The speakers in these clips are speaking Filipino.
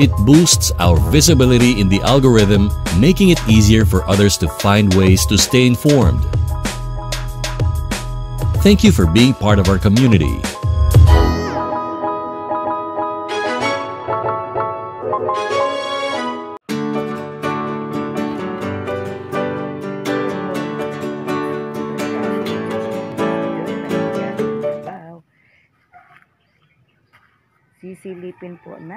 It boosts our visibility in the algorithm, making it easier for others to find ways to stay informed. Thank you for being part of our community.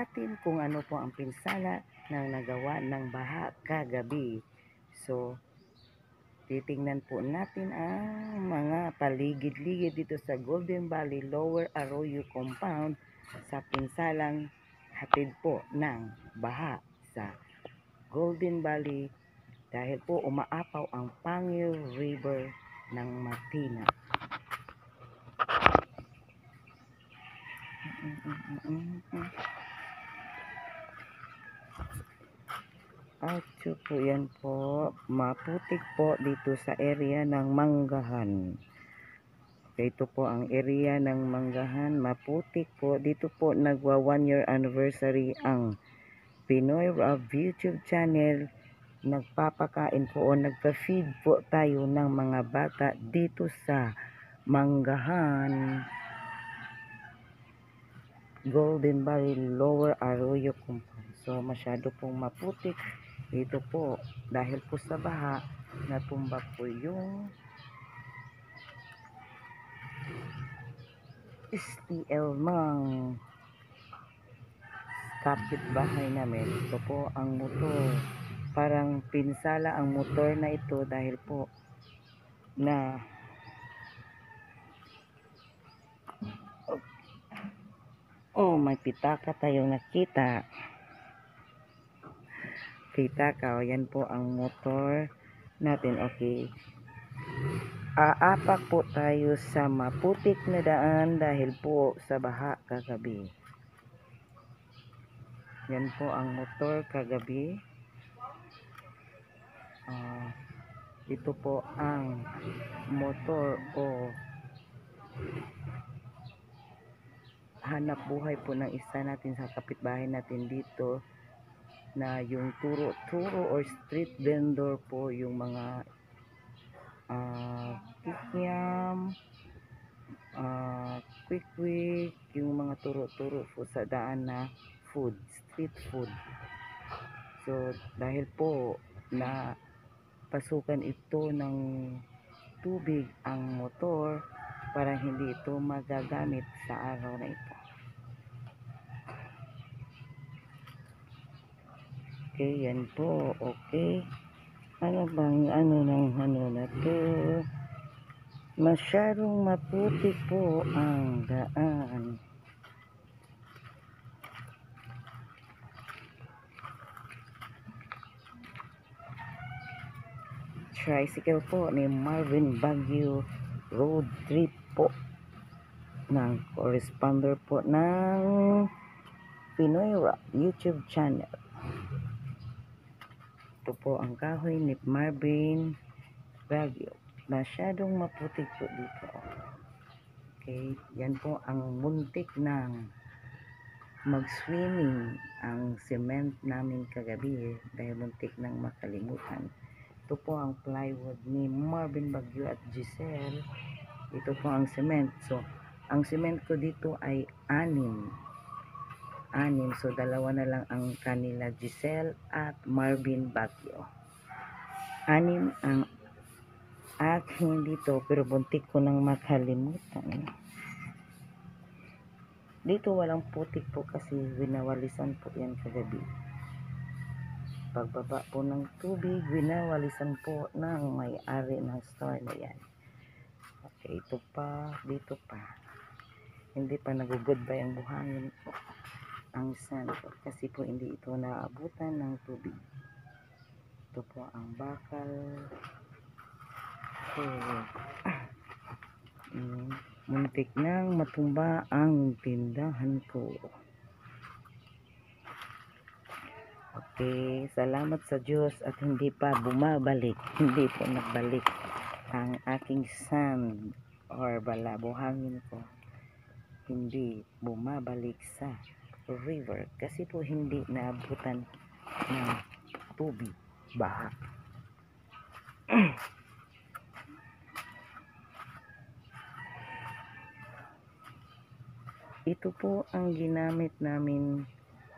Natin kung ano po ang pinsala ng nagawa ng baha kagabi. So, titingnan po natin ang mga paligid-ligid dito sa Golden Valley Lower Arroyo Compound sa pinsalang hatid po ng baha sa Golden Valley dahil po umaapaw ang Pangil River ng Matina. At so po yan po, maputik po dito sa area ng Manggahan. Ito po ang area ng Manggahan, maputik po. Dito po nagwa one year anniversary ang Pinoy Rob YouTube channel. Nagpapakain po o nagpa-feed po tayo ng mga bata dito sa Manggahan. Golden Valley Lower Arroyo Compound. So masyado pong maputik dito po dahil po sa baha natumba po yung STL ng kapitbahay namin. Ito po ang motor. Parang pinsala ang motor na ito dahil po na Oh, may pitaka tayong nakita. Pitaka, o yan po ang motor natin. Okay. Aapak po tayo sa maputik na daan dahil po sa baha kagabi. Yan po ang motor kagabi. Uh, ito po ang motor o hanap buhay po ng isa natin sa kapitbahay natin dito na yung turo-turo or street vendor po yung mga uh, kikiam uh, quick quick yung mga turo-turo po sa daan na food street food so dahil po na pasukan ito ng tubig ang motor para hindi ito magagamit sa araw na ito. Okay, yan po. Okay. Ano bang ano ng ano na to? Masyadong maputi po ang daan. Tricycle po ni Marvin Baguio road trip po ng corresponder po ng Pinoy Rock YouTube channel. Ito po ang kahoy ni Marvin Baguio. Masyadong maputik po dito. Okay, yan po ang muntik ng mag-swimming ang cement namin kagabi eh, dahil muntik ng makalimutan. Ito po ang plywood ni Marvin Baguio at Giselle ito po ang cement so ang cement ko dito ay anim anim. So dalawa na lang ang kanila Giselle at Marvin Baguio. Anim ang aking dito pero buntik ko nang makalimutan. Dito walang putik po kasi winawalisan po yan kagabi. Pagbaba po ng tubig winawalisan po ng may-ari ng store na yan. Okay, ito pa, dito pa. Hindi pa nagugod ba yung buhangin. Ang sand po. Kasi po hindi ito naabutan ng tubig. Ito po ang bakal. So, mm, muntik nang matumba ang tindahan ko. Okay, salamat sa Diyos at hindi pa bumabalik, hindi po nagbalik ang aking sand or balabuhangin ko. Hindi bumabalik sa river kasi po hindi naabutan ng tubig, baha. Ito po ang ginamit namin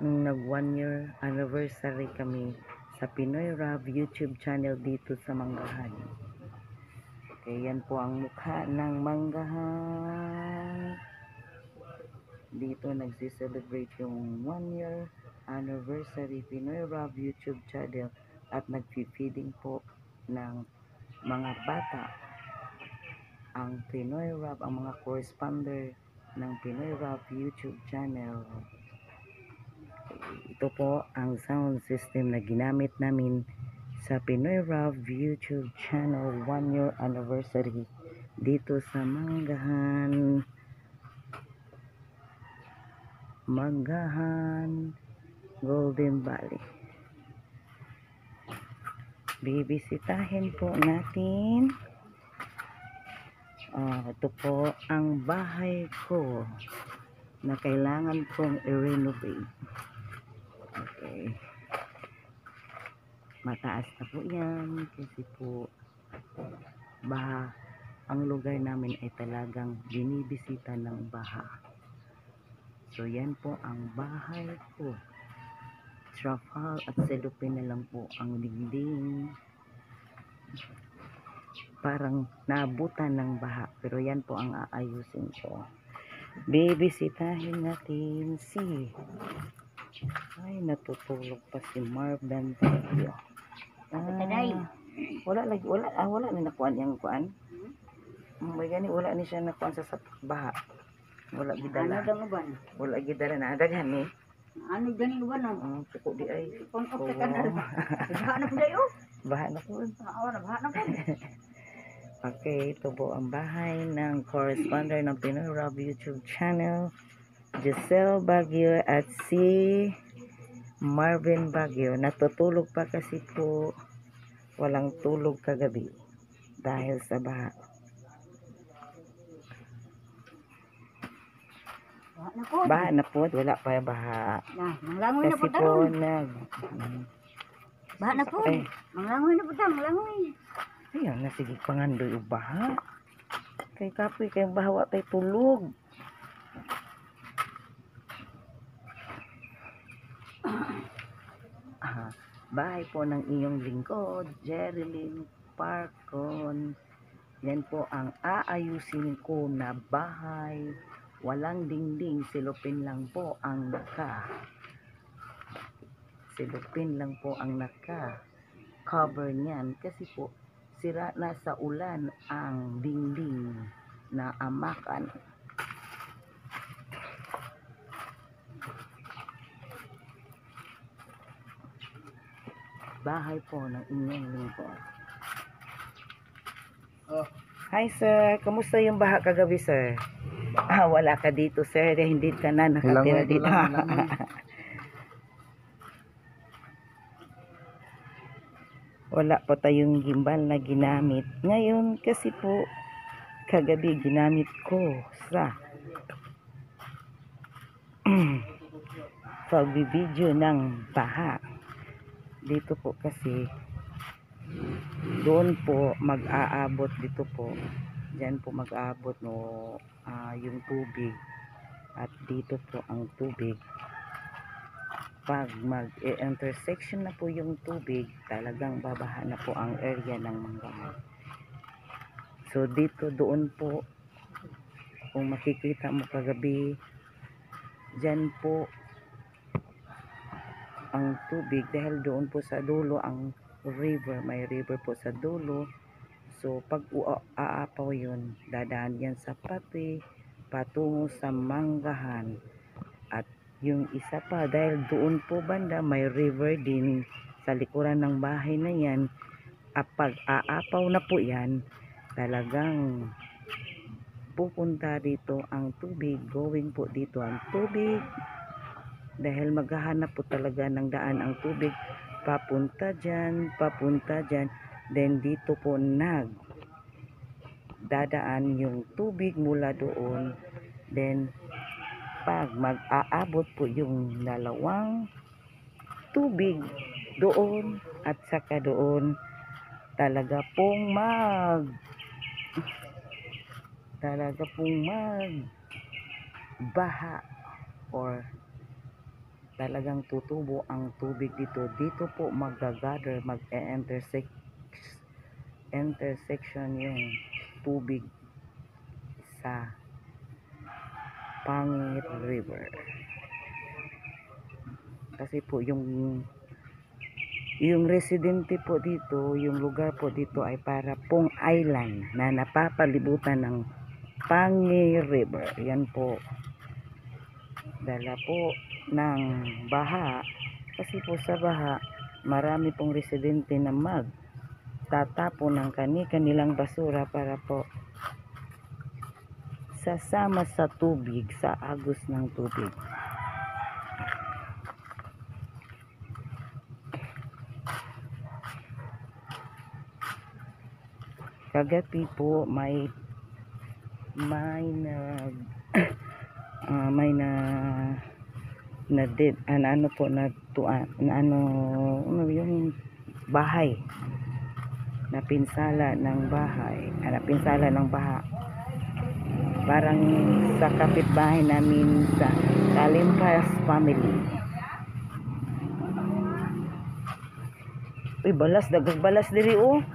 nung nag one year anniversary kami sa Pinoy Rap YouTube channel dito sa Manggahan. Okay, yan po ang mukha ng Manggahan. Dito nagsi-celebrate yung one year anniversary Pinoy Rap YouTube channel at nagfi-feeding po ng mga bata ang Pinoy Rap, ang mga corresponder ng Pinoy Rap YouTube channel. Ito po ang sound system na ginamit namin sa Pinoy Rap YouTube channel 1 year anniversary dito sa Manggahan Manggahan Golden Valley bibisitahin po natin Ah, ito po ang bahay ko na kailangan kong i-renovate. Okay. Mataas na po yan kasi po baha ang lugar namin ay talagang binibisita ng baha. So yan po ang bahay ko. Trafal at selupin na lang po ang dingding parang nabutan ng baha. Pero yan po ang aayusin ko. Bibisitahin natin si ay natutulog pa si Marv. Taday. Ah, wala lagi wala ah, wala ni nakuan yang kuan. Mm, May gani wala ni siya nakuan sa baha. Wala Ano gidala. daw nga ba? Wala gidala na daghan ni. Ano gani ba na? Ang suko di ay. Kung Oh, okay ka na. Baha na po dayo. baha na po. Oo, baha na po. Okay, ito po ang bahay ng corresponder ng Pinoy Rob YouTube channel. Giselle Baguio at si Marvin Baguio. Natutulog pa kasi po walang tulog kagabi dahil sa baha. Baha na po. Na po, wala pa baha. Na, manglangoy na Kasi po po taron. nag... Baha na po. Ay, Manglangoy na po taron, manglangoy. ayun, nasigig pangandoy og baha. Kay kapoy, kay bahawa tay tulog. Ah, bahay po ng iyong lingkod, Jerilyn Parkon. Yan po ang aayusin ko na bahay. Walang dingding, silupin lang po ang naka. Silupin lang po ang naka. Cover niyan kasi po sira na sa ulan ang dingding na amakan. Bahay po ng inyong lingkod. Oh. Hi sir, kamusta yung baha kagabi sir? Ah, wala ka dito sir, dahil hindi ka na nakatira dito. wala pa tayong gimbal na ginamit. Ngayon kasi po kagabi ginamit ko sa pagbibideo ng baha. Dito po kasi doon po mag-aabot dito po. Diyan po mag-aabot no ah, yung tubig at dito po ang tubig pag mag-intersection na po yung tubig, talagang babaha na po ang area ng manggahan. So dito doon po, kung makikita mo kagabi, dyan po ang tubig dahil doon po sa dulo ang river, may river po sa dulo. So pag aapaw yun, dadaan yan sa pati, patungo sa manggahan. At yung isa pa dahil doon po banda may river din sa likuran ng bahay na yan at pag aapaw na po yan talagang pupunta dito ang tubig going po dito ang tubig. Dahil maghahanap po talaga ng daan ang tubig papunta dyan papunta dyan then dito po nag dadaan yung tubig mula doon. Then pag mag-aabot po yung dalawang tubig doon at saka doon talaga pong mag talaga pong mag baha or talagang tutubo ang tubig dito. Dito po mag-gather mag-intersect intersection yung tubig sa Pangit River. Kasi po yung yung residente po dito, yung lugar po dito ay para pong island na napapalibutan ng Pangi River. Yan po. Dala po ng baha. Kasi po sa baha, marami pong residente na mag tatapo ng kani-kanilang basura para po sasama sa tubig, sa agos ng tubig. Kagabi po may may nag ah, may na na dead ano, ano po na tuan na ano ano yung bahay na pinsala ng bahay ah, na pinsala ng baha. Parang sa kapitbahay namin sa Kalimpas family. Uy balas dagang balas diri oh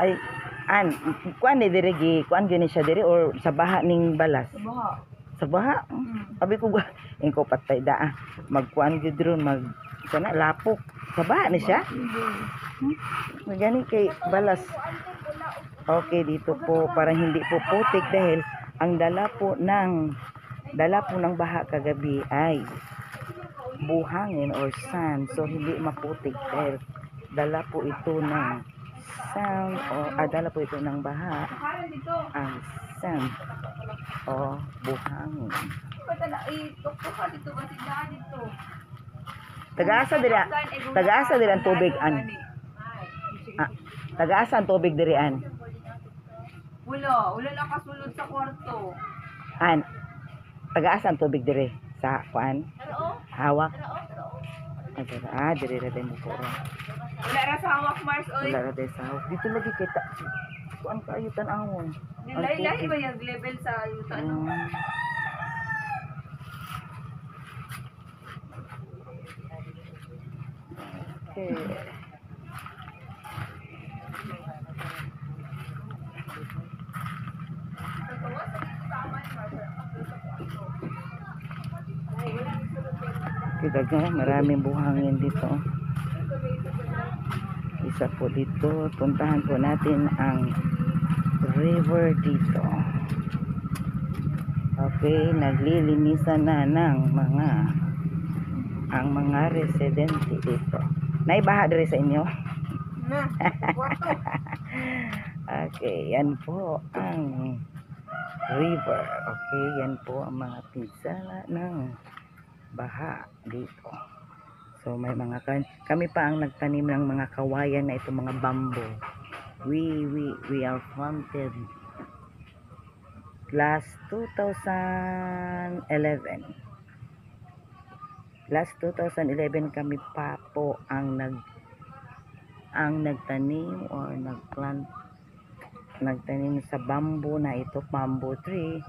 ay an kuan ni diri gi kuan gyud ni siya diri or sa baha ning balas Baha. sa baha Mm. abi ko ba ingko patay da ah. magkuan gyud ron mag sana lapok sa baha ni siya hmm? gani kay balas okay dito po para hindi po putik dahil ang dala po ng dala po ng baha kagabi ay buhangin or sand so hindi maputik dahil dala po ito ng sand o ah, dala po ito ng baha. Ang sand o buhangin. Tagaasa diri tagaasa diri ang tubig an. Ah, tagaasa ang tubig diri an. Wala, wala lang kasulod sa kwarto. an tagaasa ang tubig diri sa kuan? Hawak Diri- ah diri ra din mo Wala ra sa hawak Mars oy. wala ra din sa hawak dito lagi kita kuan kaayo tan-awon Nilay-lahi ba yung level sa yuta no? Mm. Okay. Kita nga, maraming buhangin dito. Isa po dito, puntahan po natin ang river dito. Okay, naglilinisan na ng mga ang mga residente dito. Naibaha diri sa inyo? Na. Okay, yan po ang river. Okay, yan po ang mga pinsala ng baha dito. So may mga kami pa ang nagtanim ng mga kawayan na ito mga bamboo. We we we are planted last 2011. Last 2011 kami pa po ang nag ang nagtanim or nagplant nagtanim sa bamboo na ito bamboo tree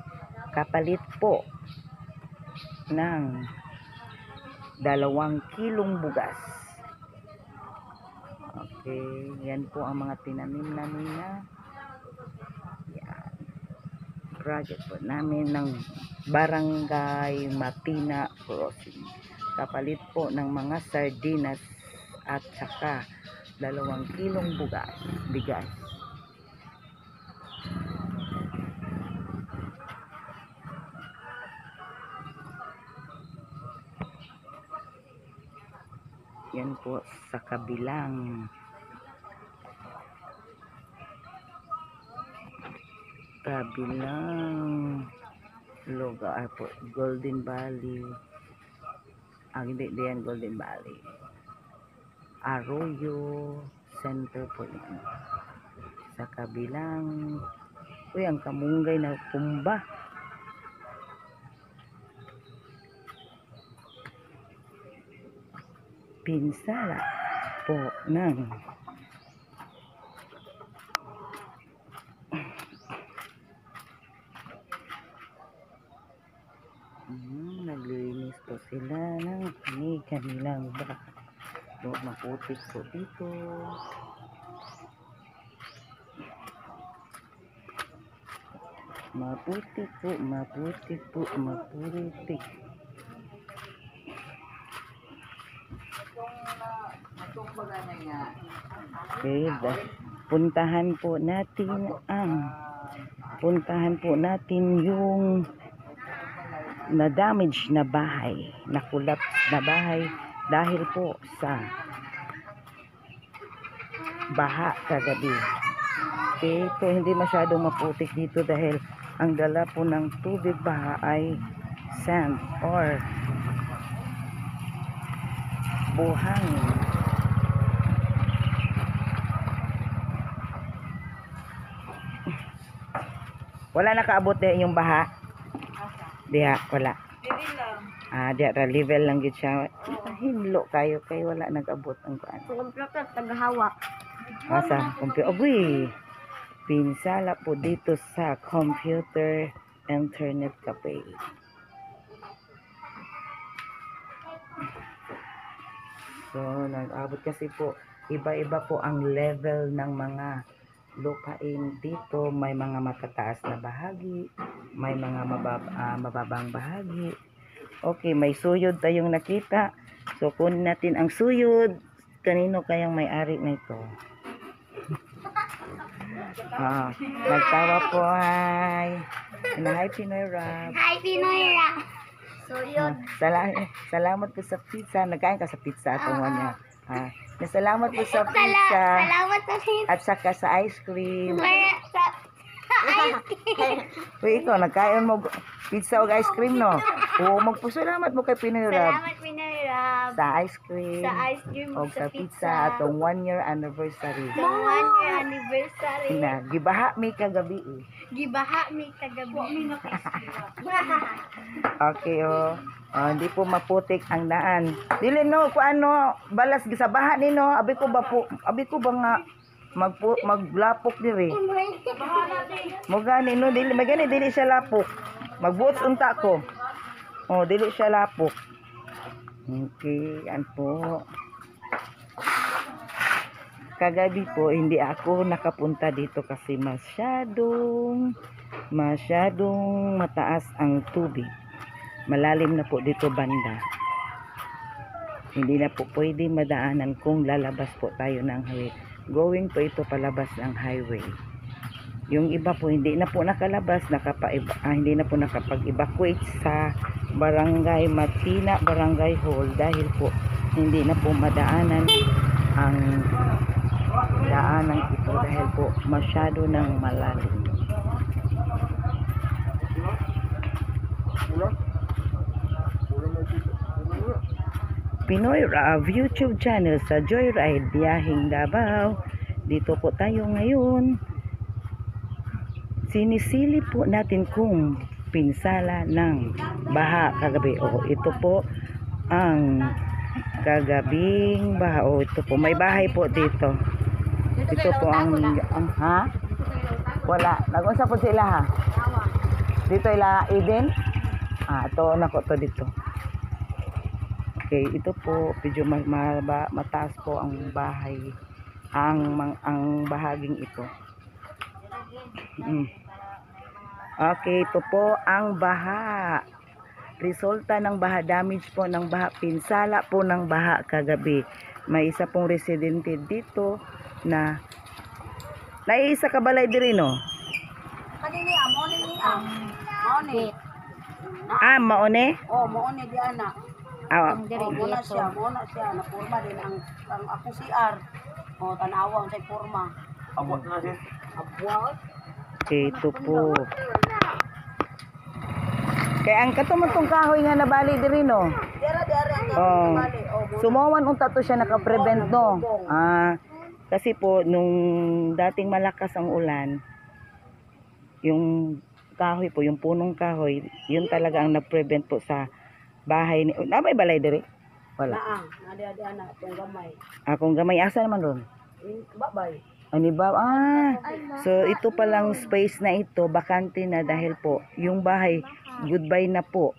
kapalit po ng dalawang kilong bugas okay yan po ang mga tinanim namin na yan project po namin ng Barangay Matina Crossing. Kapalit po ng mga sardinas at saka dalawang kilong bugas, bigas. Yan sa kabilang. Kabilang. Lugar po Golden Valley. Ah hindi di yan Golden Valley. Arroyo Center po yan. Sa kabilang. Uy ang kamunggay na pumba pinsala po ng Hmm, naglinis po sila ng ni kanilang bra. So, maputik po dito. Maputik po, maputik po, maputik. Da- puntahan po natin ang puntahan po natin yung na damage na bahay, na collapse na bahay dahil po sa baha kagabi. Okay, ito hindi masyadong maputik dito dahil ang dala po ng tubig baha ay sand or buhangin. Wala nakaabot din yung baha. Diha, wala. Dili lang. Ah, diha ra level lang gid siya. Hinlo kayo kay wala nag-abot ang kuan. Computer, tagahawak. Asa, computer. Aboy. Pinsala po dito sa computer internet cafe. So, nag-abot kasi po, iba-iba po ang level ng mga lupain dito. May mga matataas na bahagi, may mga mabab ah, mababang bahagi. Okay, may suyod tayong nakita. So, kunin natin ang suyod. Kanino kayang may-ari na ito? ah, nagtawa po, hi. Ano, hi, Pinoy Rap. Hi, Pinoy Ra. So, yun. Sala salamat po sa pizza. Nagkain ka sa pizza atong niya. Ah, salamat po sa pizza Salamat sa at saka sa ice cream. Para sa... Uy, ikaw, nagkain mo pizza o ice cream, no? Oo, magpasalamat mo kay Pinoy Rab Salamat, Pinoy Ra. sa ice cream Sa ice cream o sa pizza atong one year anniversary. Sa one year anniversary. Ina, gibaha mi kagabi eh. Gibaha mi kagabi. Okay, oh. Ah, hindi po maputik ang daan. Dili no, kung ano, balas sa baha ni no, abi ko ba po, abi ko ba nga magpu, maglapok diri. Mo gani no, dili magani dili siya lapok. Magbuot unta ko. Oh, dili siya lapok. Okay, yan po. Kagabi po, hindi ako nakapunta dito kasi masyadong, masyadong mataas ang tubig. Malalim na po dito banda. Hindi na po pwede madaanan kung lalabas po tayo ng highway. Going po ito palabas ng highway. Yung iba po hindi na po nakalabas, nakapa, ah, hindi na po nakapag-evacuate sa Barangay Matina, Barangay Hall dahil po hindi na po madaanan ang daanan ito dahil po masyado ng malalim. Pinoy Rav YouTube channel sa Joyride Biyahing Davao. Dito po tayo ngayon. Sinisili po natin kung pinsala ng baha kagabi. O ito po ang kagabing baha. O ito po may bahay po dito. Ito po ang, ang ha? Wala. Nag-usap po sila ha. Dito ila Eden. Ah, ito nako to dito. Okay, ito po medyo ma- ma- mataas po ang bahay ang mang, ang bahaging ito. Mm. Okay, ito po ang baha. Resulta ng baha, damage po ng baha, pinsala po ng baha kagabi. May isa pong residente dito na naiisa ka balay diri no? Kanini ah, mo ni ang. Mo ni. Ah, maone? Oh, mo ni di ana. Ah, Oh, mo na siya, mo na siya na porma din ang ang ako CR. Oh, tanawa sa porma. Abot na siya. Abot. okay, ito po. Kaya ang katumatong kahoy nga nabali diri no? Dira dira ang Oh. bali. Oh, Sumawan unta to siya nakaprevent no. Ah, kasi po nung dating malakas ang ulan, yung kahoy po, yung punong kahoy, yun talaga ang nag-prevent po sa bahay ni Nabay balay diri? Wala. naang, nadi adi ana tong gamay. Akong gamay asa naman ron. Babay. Ani ba? Ah, so ito palang space na ito, bakante na dahil po, yung bahay, goodbye na po.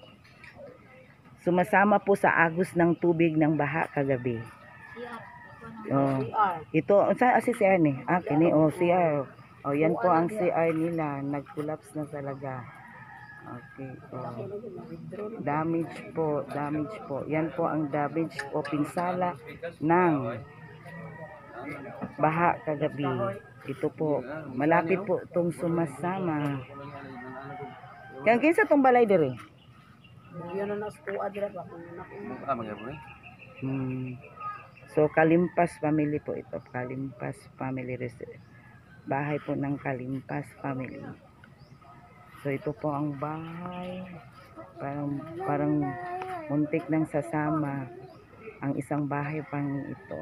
Sumasama po sa agos ng tubig ng baha kagabi. Oh. Ito, sa ah, si CR ni? Ah, kini, oh, CR. Oh, yan po ang CR nila. Nag-collapse na talaga. Okay. Oh. Damage po, damage po. Yan po ang damage o pinsala ng baha kagabi. Ito po, malapit po itong sumasama. Kaya kinsa tong balay dire? Yun na nas tuwa dira ba kung nak. Hmm. So, Kalimpas family po ito. Kalimpas family residence. Bahay po ng Kalimpas family. So, ito po ang bahay. Parang, parang muntik ng sasama ang isang bahay pang ito.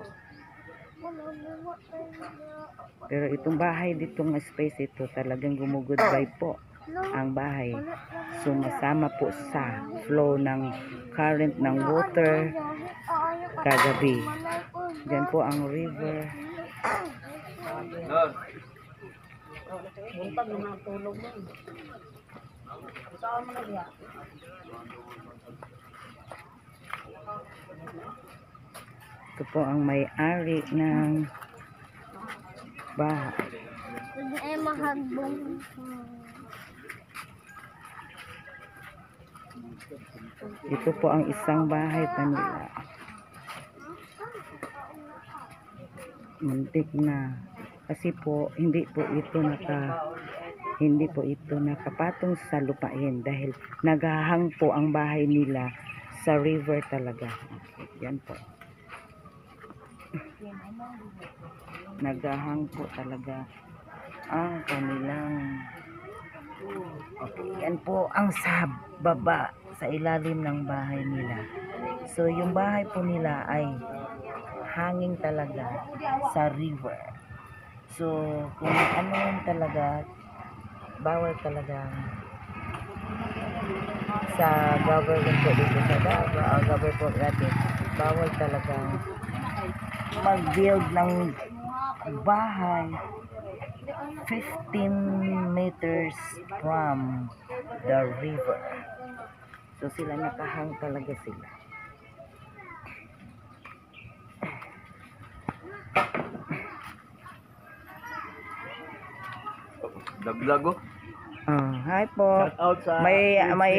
Pero itong bahay ditong space ito talagang gumugudbay po ang bahay. Sumasama po sa flow ng current ng water kagabi. Diyan po ang river. Buntag na mga tulog mo. Ito po ang may-ari ng bahay. Ay, mahagbong. Ito po ang isang bahay pa nila. Muntik na. Kasi po, hindi po ito naka hindi po ito nakapatong sa lupain dahil naghahang po ang bahay nila sa river talaga. Okay, yan po. Naghahang po talaga ang kanilang Okay, yan po ang sa baba, sa ilalim ng bahay nila. So, yung bahay po nila ay hanging talaga sa river. So, kung ano talaga, bawal talaga sa government po dito sa Davao, uh, government po natin, bawal talaga mag-build ng bahay 15 meters from the river. So sila nakahang talaga sila. Daglago. Ah, hi po. Shout out sa May may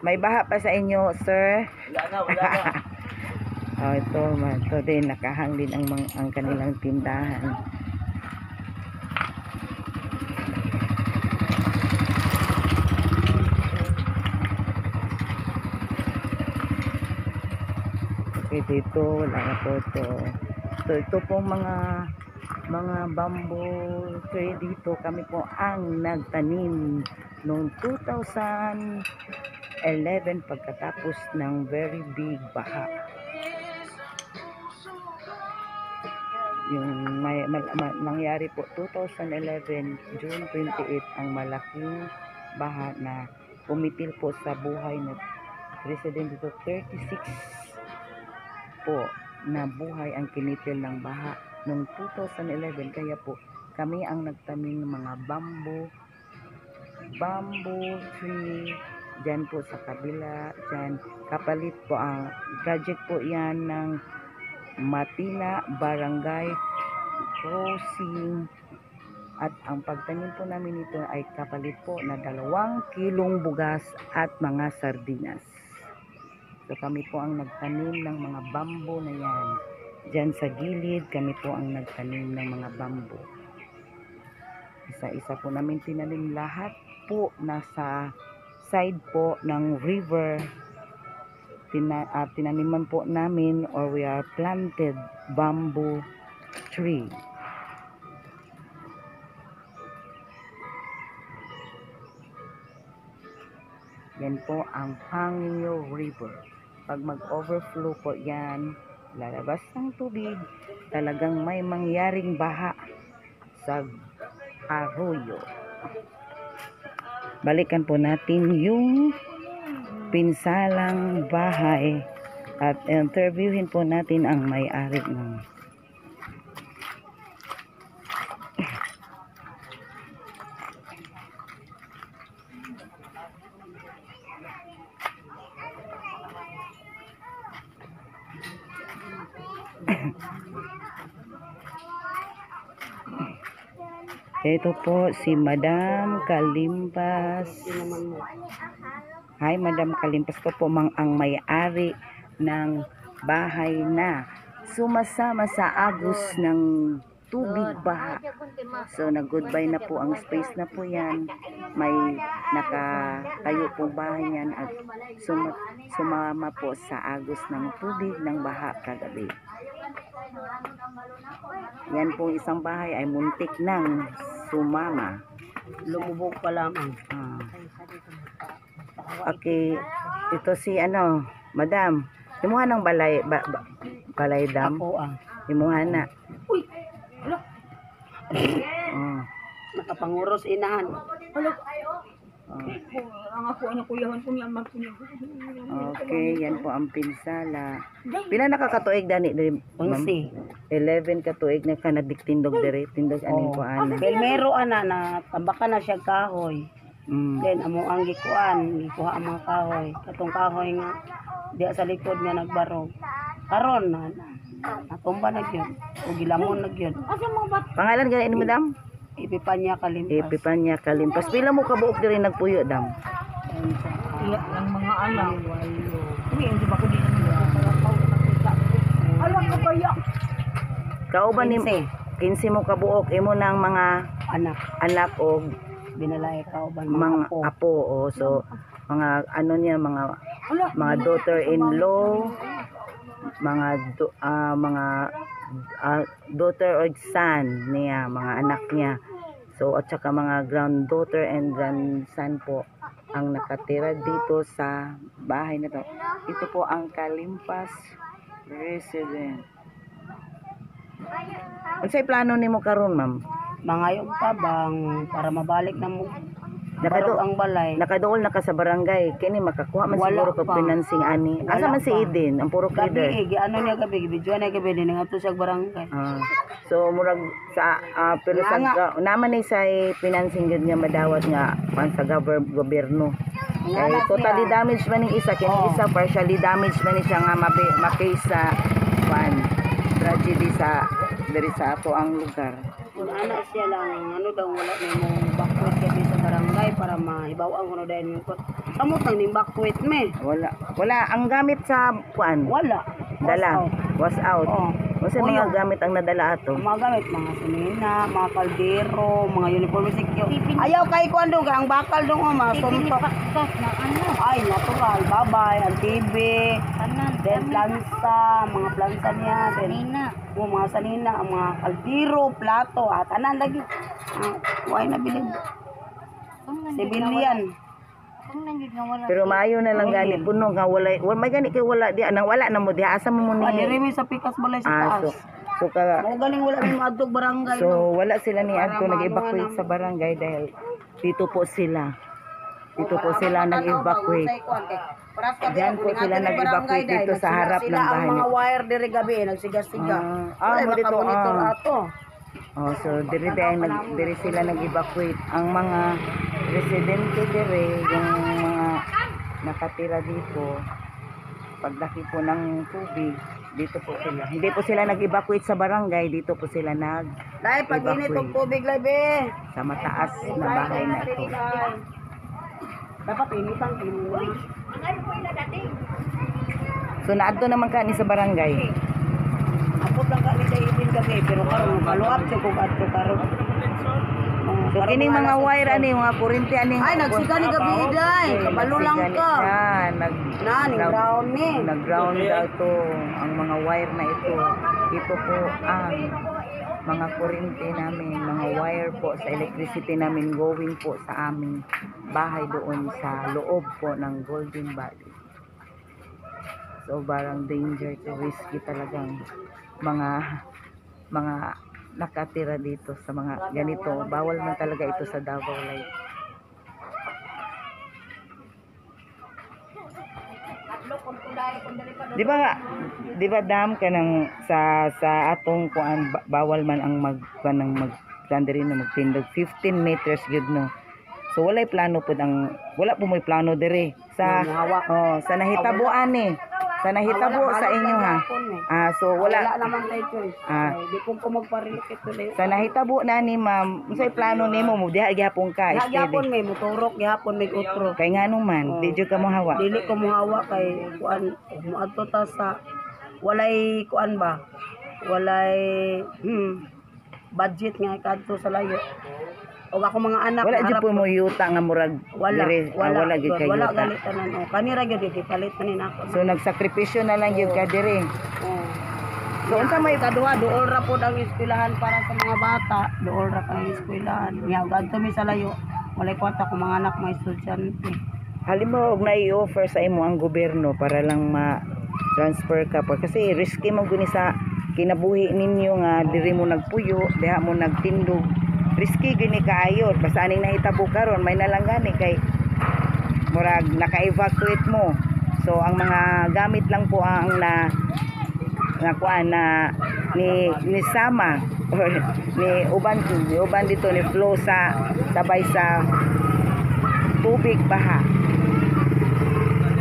may baha pa sa inyo, sir. Wala na, wala na. Oh, ito, ito din nakahang din ang mga, ang kanilang tindahan. Okay, dito wala na po ito. So, ito po mga mga bamboo tree dito. Kami po ang nagtanim noong 2011 pagkatapos ng very big baha. Yung may, mal, ma- nangyari po 2011 June 28 ang malaking baha na pumitil po sa buhay na resident dito 36 po na buhay ang kinitil ng baha noong 2011 kaya po kami ang nagtanim ng mga bamboo bamboo tree dyan po sa kabila dyan kapalit po ang project po yan ng Matina Barangay Crossing At ang pagtanim po namin nito ay kapalit po na dalawang kilong bugas at mga sardinas. So kami po ang nagtanim ng mga bambo na yan. Diyan sa gilid, kami po ang nagtanim ng mga bambo. Isa-isa po namin tinanim lahat po nasa side po ng river. Tina, ah, tinaniman po namin or we are planted bamboo tree. Yan po ang Pangyo River. Pag mag-overflow po yan, lalabas ng tubig, talagang may mangyaring baha sa arroyo. Balikan po natin yung pinsalang bahay at interviewin po natin ang may-ari ng Ito po si Madam Kalimpas. Hi Madam Kalimpas ko po mang ang may-ari ng bahay na sumasama sa agos ng tubig baha. So nag-goodbye na po ang space na po yan. May nakatayo pong bahay yan at suma- sumama po sa agos ng tubig ng baha kagabi. Yan pong isang bahay ay muntik nang sumama. Lumubog pa lamang. Ah. Okay, ito si ano, madam. Imuha ng balay, ba, ba- balay dam. Ako ah. Imuha na. Uy! Hala! Oh, Nakapanguros inahan. Hala! Oh. Ang ako ang kuyahan ko niya Okay, yan po ang pinsala. Pila nakakatuig dani diri? ma'am? Unsi. 11 katuig na ka nagdiktindog diri, tindog aning ko ana. Belmero ana na tambakan na siya kahoy. Mm. Then amo ang gikuan, gikuha ang mga kahoy. Katong kahoy nga diya sa likod nga nagbarog. Karon na natumba na gyud. O gilamon na gyud. Pangalan gani ni madam? Ipipan niya kalimpas. Epipanya Kalimpas. Pila mo kabuok diri nagpuyo dam? Iyak ng mga anak. Uy, hindi ba ko din Alam ko kaya. Kauban ni 15 mo kabuok imo nang mga Anak, anak o binalay ka ba mga mga apo. apo o so mga ano niya mga mga daughter-in-law mga do, ah, mga ah, daughter or son niya mga anak niya so at saka mga granddaughter and grandson po ang nakatira dito sa bahay na to ito po ang Kalimpas resident Unsay plano nimo karon ma'am? Mangayong tabang para mabalik na mo. Nakado ang balay. nakaduol na ka sa barangay kini makakuha man Wala siguro kag pa. financing ani. Asa Wala man si pa. Eden ang puro Gabi leader. eh, giano niya gabi, gibidyo na gabi din nga to sa barangay. Ah, so murag sa ah, pero sa Nga ga- naman ni sa financing gud nga madawat nga pan sa gover- gobyerno. Nga Eh, na totally siya. damaged man ning isa kini Oo. isa partially damaged man ni siya nga mabi makase sa pan tragedy sa diri sa ato ang lugar. Kung anak siya lang, ano daw wala na gabi sa barangay para mahibawan ko na dahil yung kot. Samot lang ning bakwit me. Wala wala ang gamit sa kuan Wala. dala was out. Oo. Kasi Oo, mga gamit ang nadala ato. Mga gamit, mga sinina, mga kaldero, mga uniform sikyo. Ayaw kay kuando ang bakal dong o mga suntok. na ano, Ay, natural, babay, ang TV, then plansa, mga plansa niya, then nina, mga mga sanina, mga kaldero, plato, at anan lagi. Ah, why na bilib? kung nangyud nga wala, Civilian. Pero maayo na lang gani puno nga wala wala may gani kay wala di nang wala na mo di asa mo Ah, ni. diri mi sa pikas balay sa Ah, so, taas. so ka Mo galing wala mi maadtog barangay. so wala sila ni adto nag-evacuate sa barangay dahil dito po sila. Dito po sila nag-evacuate. Diyan po sila nag-evacuate dito sa harap ng bahay Sila ang mga wire diri gabi, nagsiga-siga. Ah, ah, mo dito, ah. Oh, so diri dahil nag diri sila nag-evacuate ang mga residente diri yung mga nakatira dito paglaki po ng tubig dito po sila. Hindi po sila nag-evacuate sa barangay, dito po sila nag Tay, pag init og tubig labi. sa mataas na bahay na ito. Dapat initan kini. So naadto naman ka ni sa barangay. Gabi pero karon maluap sa kog adto karon. So kining mga wire ani mga kuryente ani. Ay, nagsika ni gabi day. Kabalo lang ka. Yan, nag Na, nag- brown ni. nag-ground daw to ang mga wire na ito. Ito po ang mga kuryente namin, mga wire po sa electricity namin going po sa aming bahay doon sa loob po ng Golden Valley. So barang danger to risky talagang mga mga nakatira dito sa mga ganito. Bawal man talaga ito sa Davao Lake. Di ba di ba dam ka ng sa sa atong kuan ba- bawal man ang mag kuan ng mag diri na magtindog 15 meters gud no. So walay plano pud ang wala po may plano diri sa oh sa nahitabuan ni. Sa nahitabo sa inyo ha. Ah so Wala, wala naman tayo choice. Ah. Ay, di ko ko magparilikit tuloy. sa nahitabo na ni ma'am, unsay plano nimo mo diha gyapon ka steady. gihapon may motorok, gihapon may utro. Kay nganong man, di jud ka mo hawa. Dili ko muhawa kay kuan muadto ta sa walay kuan ba? Walay hmm, budget nga kadto sa layo. Og ako mga anak Wala jud po mo yuta nga murag wala diri, ah, wala wala gid kay wala galit tanan o kanira gyud di palit manin ako. So nagsakripisyo na lang yun ka diri. Oh. So unsa may Kaduha, dool ra pod ang eskwelahan para sa mga bata. Dool ra ang eskwelahan. Nga, gadto mi sa layo. Walay kwarta ko mga anak mga estudyante. halimbawa og nai-offer sa imo ang gobyerno para lang ma transfer ka pa kasi risky man guni sa kinabuhi ninyo nga diri mo nagpuyo, diha mo nagtindog. Risky gini kaayo basta aning nahitabo karon may nalanggani kay murag naka-evacuate mo. So ang mga gamit lang po ang na nga kuan na ni ni sama or ni uban ni uban dito ni flow sa sabay sa tubig baha.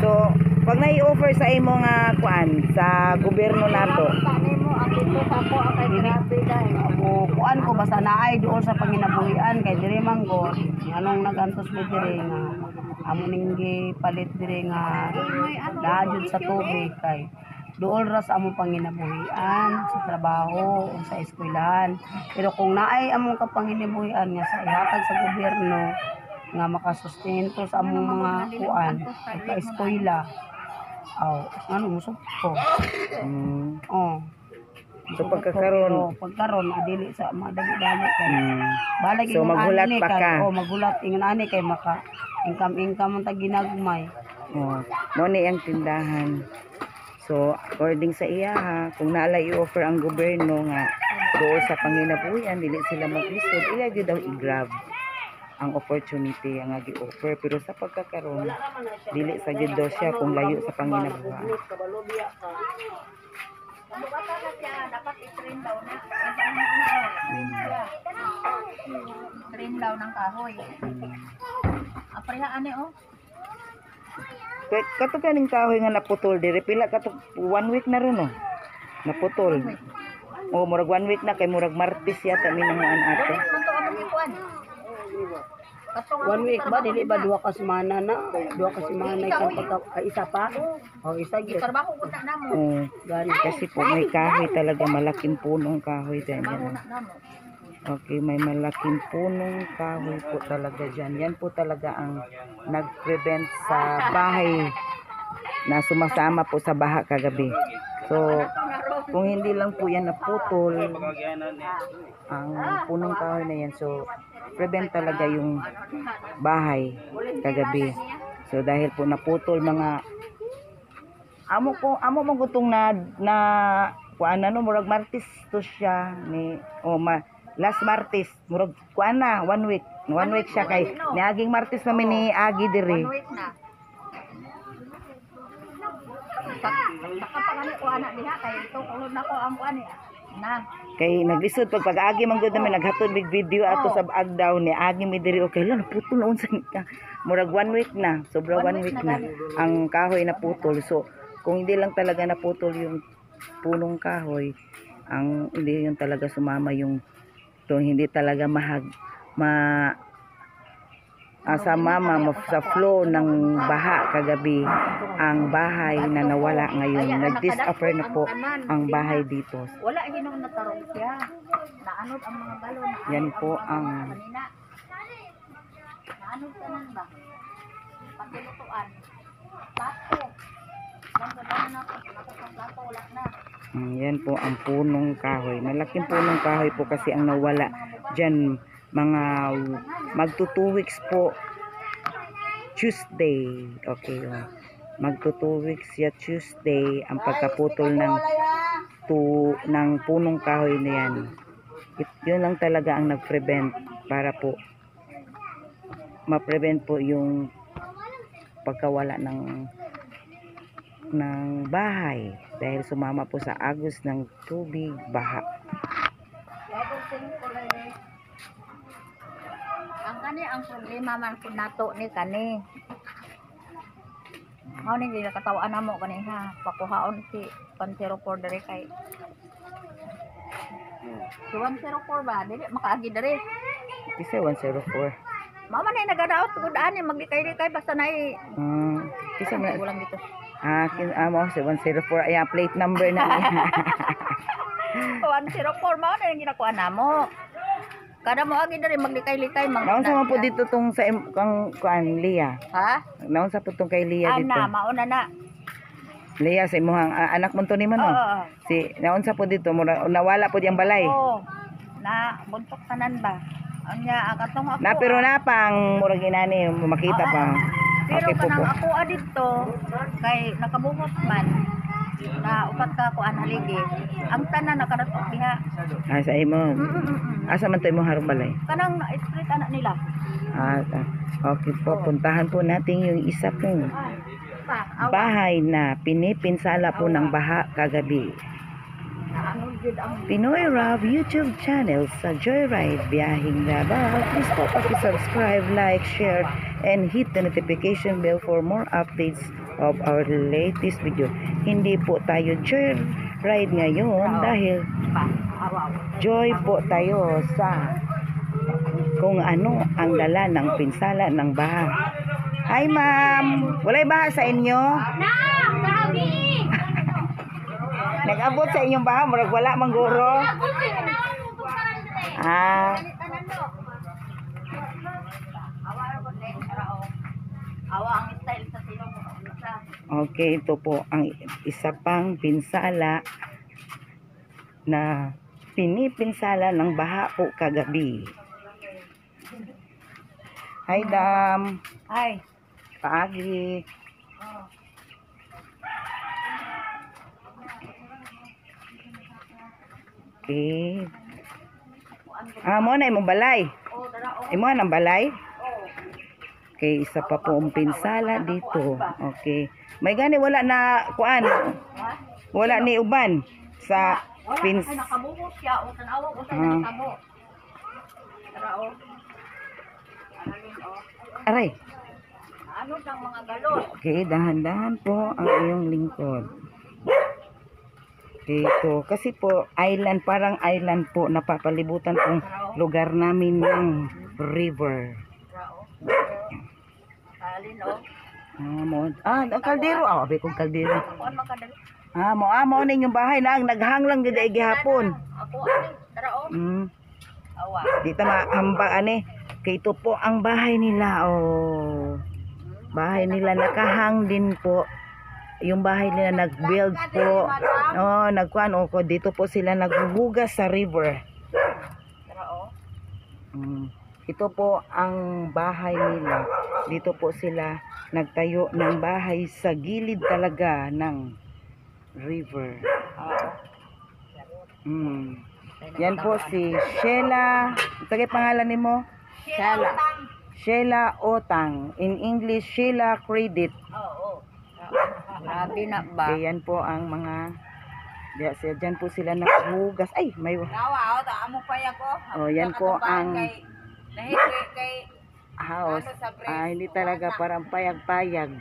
So, pag nai-offer sa imo nga kuan sa gobyerno nato, Ako, kuan ko basta naay doon sa panginabuhian kay diri manggo. Anong nagantos mo diri nga amo ning palit diri nga dahjud sa tubig kay dool ra sa among panginabuhian sa trabaho o sa eskwelahan. Pero kung naay among kapanginabuhian nga sa ihatag sa gobyerno nga makasustento sa among mga kuan sa eskwela. Aw, ano mo ko? mm, Oh. So, pagkakaroon- pagkaron adili sa mga dami-dami kay. mm, So, maghulat pa ka. Oh, maghulat ingon ani kay maka income-income ang taginagmay. oh, mo ni ang tindahan. So, according sa iya ha, kung naala i-offer ang gobyerno nga doon sa panginabuhian, dili sila maglisod, ila gyud daw i-grab ang opportunity ang gi-offer pero sa pagkakaroon dili sa gyud daw siya kung layo sa panginabuhian. Train daw ng kahoy. Apreha ane oh. Kay kato kaning kahoy nga naputol diri pila kato one week na ron oh. Naputol. O murag one week na kay murag Martes yata minamuan ato. Kanto ano ni kuan? Katong One week ba dili ba duha ka semana na? Duha ka semana na ikang pagka ah, isa pa? Oh, isa gyud. trabaho ko na namo. Oh, Gani. kasi po may kahoy talaga malaking punong kahoy dyan. Trabaho yan. na namo. Okay, may malaking punong kahoy po talaga dyan. Yan po talaga ang nag-prevent sa bahay na sumasama po sa baha kagabi. So, kung hindi lang po yan naputol, ang punong kahoy na yan, so, prevent talaga yung bahay kagabi. So, dahil po naputol mga amo ko amo mo gutong na na kuan na no murag martes to siya ni o ma, last martes murag kuan na one week one week siya kay niaging martes namin ni Agi diri One week na. Baka pa gani ko anak diha kay ito kulod na ko ang kuan eh. Na. kay naglisod pag pag-agi man gud namin naghatod big video ato sa agdaw ni Agi mi diri. Okay lang putol na unsa ka. Murag one week na. Sobra one week na ang kahoy na putol so kung hindi lang talaga naputol yung punong kahoy ang hindi yun talaga sumama yung to hindi talaga mahag ma ah, sa mama ma- sa flow ng baha kagabi ang bahay na nawala ngayon nag-disappear na po ang bahay dito Wala ginong natarong siya. Naanod ang mga naanod Yan po ang-. Naanod ka nun ba? Pagkilutuan. Plato. Mm, yan po ang punong kahoy malaking punong kahoy po kasi ang nawala dyan mga magto weeks po Tuesday okay oh. magto weeks ya Tuesday ang pagkaputol ng tu ng punong kahoy na yan It, yun lang talaga ang nag-prevent para po ma-prevent po yung pagkawala ng ng bahay dahil sumama po sa agos ng tubig baha. Bago ko lang eh. Ang kani ang problema man kung nato ni kani. Mao ni dili katawaan namo kani ha. Pakuhaon si 104 diri kay. Si 104 ba? Dili makaagi diri. Kasi 104. Mama na nagadaot tugod ani maglikay-likay basta nay Ah, kasi na, ulang dito. ah, kin, ah, mo, si 104. Ayan, plate number na niya. 104 mao na yung ginakuha namo. Kada mo agi diri maglikay-likay mang Naon sa man po dito tong sa im- kang kuan Lia. Ha? Naon sa po tong kay Lia dito. Ana, mauna na. Lia sa imong ah, anak mo to ni man Oo. no? Si naon sa po dito mura, nawala po diyang balay. Oo. Na buntok tanan ba? Anya ang katong ako. Na pero na pang murag inani makita Oo. pa. Pero Okay po po. kanang ako adito kay nakabuhot man na upat ka ko haligi. Ang tanan nakadatok diha. Ah, sa imo. Mm, mm, mm, mm. Asa man to imong harong balay? Kanang street anak nila. Ah, ah, okay po, puntahan po natin yung isa pong awa. bahay na pinipinsala po ng baha kagabi. Ano Pinoy Rob YouTube channel sa Joyride Biyahing Davao. Please po subscribe, like, share, and hit the notification bell for more updates of our latest video. Hindi po tayo Joyride ngayon dahil joy po tayo sa kung ano ang dala ng pinsala ng baha. Hi ma'am, walay baha sa inyo? Nag-abot sa inyong baha, murag wala mangguro. Ah, Tanan do. Awa ko din rao. Awa ang style sa silong mo. Sa okay, ito po ang isa pang pinsala na pinipinsala ng baha po kagabi. Hi Dam, Ay. paagi. Okay. Ah, mo na imong balay. Oh, dara. Imo nang balay? Okay, isa pa po ang pinsala dito. Okay. May gani wala na kuan. Wala ni uban sa Wala pins. ay nakabuhos siya o tanawa ko sa Ah. nakabo. Tara o. O. Aray. Ano ng mga galon? Okay, dahan-dahan po ang iyong lingkod. Okay, ito. Kasi po, island, parang island po, napapalibutan pong lugar namin ng river. Alin. Ah, mo. Ah, ang kaldero. Ah, abe kong kaldero. Kuan makadali. Ah, mo, ah, mo na inyong bahay na ang naghang lang gid ay gihapon. Ako ani. Tara o. Hmm. Awa. Dito mahamba ani. Kay ito po ang bahay nila. Oh. Bahay nila nakahang din po. Yung bahay nila nag-build po. Oh, nagkuan oh, ko dito po sila naghuhugas sa river. Tara o. Mm. Ito po ang bahay nila. Dito po sila nagtayo ng bahay sa gilid talaga ng river. Mm. Yan po si Sheila. Tagay pangalan ni mo? Sala. Sheila Otang. In English, Sheila Credit. Oo. Grabe na ba? Okay, yan po ang mga Diyan, po sila naghugas. Ay, may Nawa o. Ta amo pa ko. Oh, yan po ang kay kay house. Ah, hindi talaga parang payag-payag.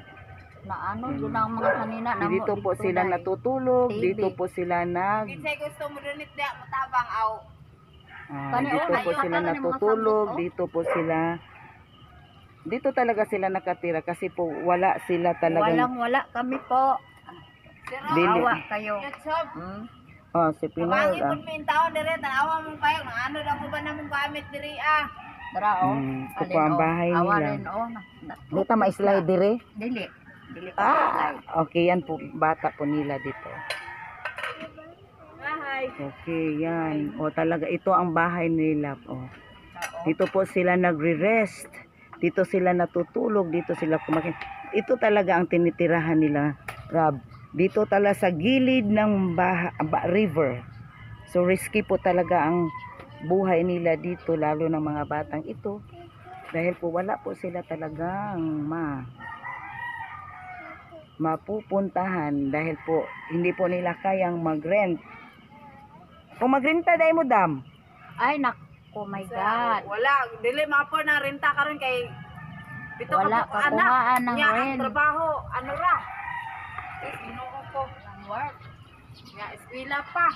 na ano yun ang mga kanina na Dito po sila natutulog. TV. Dito po sila nag... Kinsay gusto mo rin niya matabang aw. Ah, dito po sila mga natutulog, dito po sila dito talaga sila nakatira kasi po wala sila talagang Walang wala kami po. Dili. Awa kayo. Hmm? oh, si Pinoy Kawangi ah. pud min taon dire tanawa mo kayo nga ano daw mo ba namong gamit diri ah. Tara oh. Mm, ito Alin, po ang oh. bahay nila. rin, oh. Na- na- Dito ma-slide dire. Dili. Dili ko Ah, okay yan po bata po nila dito. Okay, yan. O talaga ito ang bahay nila. O. Dito po sila nagre-rest. Dito sila natutulog, dito sila kumain. Ito talaga ang tinitirahan nila, Rab. Dito talaga sa gilid ng baha, ba- river. So risky po talaga ang buhay nila dito, lalo ng mga batang ito. Dahil po wala po sila talagang ma mapupuntahan dahil po hindi po nila kayang mag-rent. Kung magrenta dahil mo dam, Ay, nak. Oh my God. Wala dili mapo na renta karon kay Bito Wala ka po anak. ng Nya ang trabaho ano ra? Is Ginoo ko ang work. Nya eskwela pa.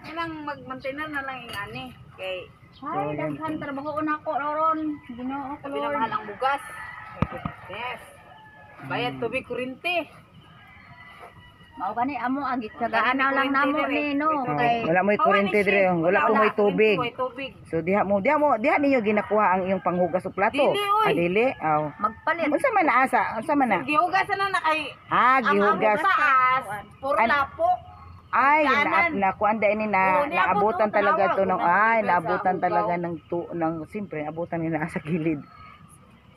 Ilang mag-maintainer na lang yung ani kay Ay, daghan trabaho na ko ron. Ginoo ko sabi na Lord. mahal ang bugas. Yes. Bayad tubig kuryente. Mao gani amo ang gitsagaan na lang namo ni no oh, kay wala mo'y kuryente dire, wala po mo'y tubig. May tubig. So diha mo, diha mo, diha ninyo ginakuha ang iyong panghugas sa plato. Dili, oy. Ah, dili. Aw. magpalit. Unsa man naasa? Unsa man na? Gihugasan na na kay Ah, ang amo gihugas. taas. Puro An- lapo. Ay, na, na kuan ni na Oo, niabot, naabutan oh, talaga to ng ay, naabutan talaga ng tu ng simpre abutan nila sa gilid.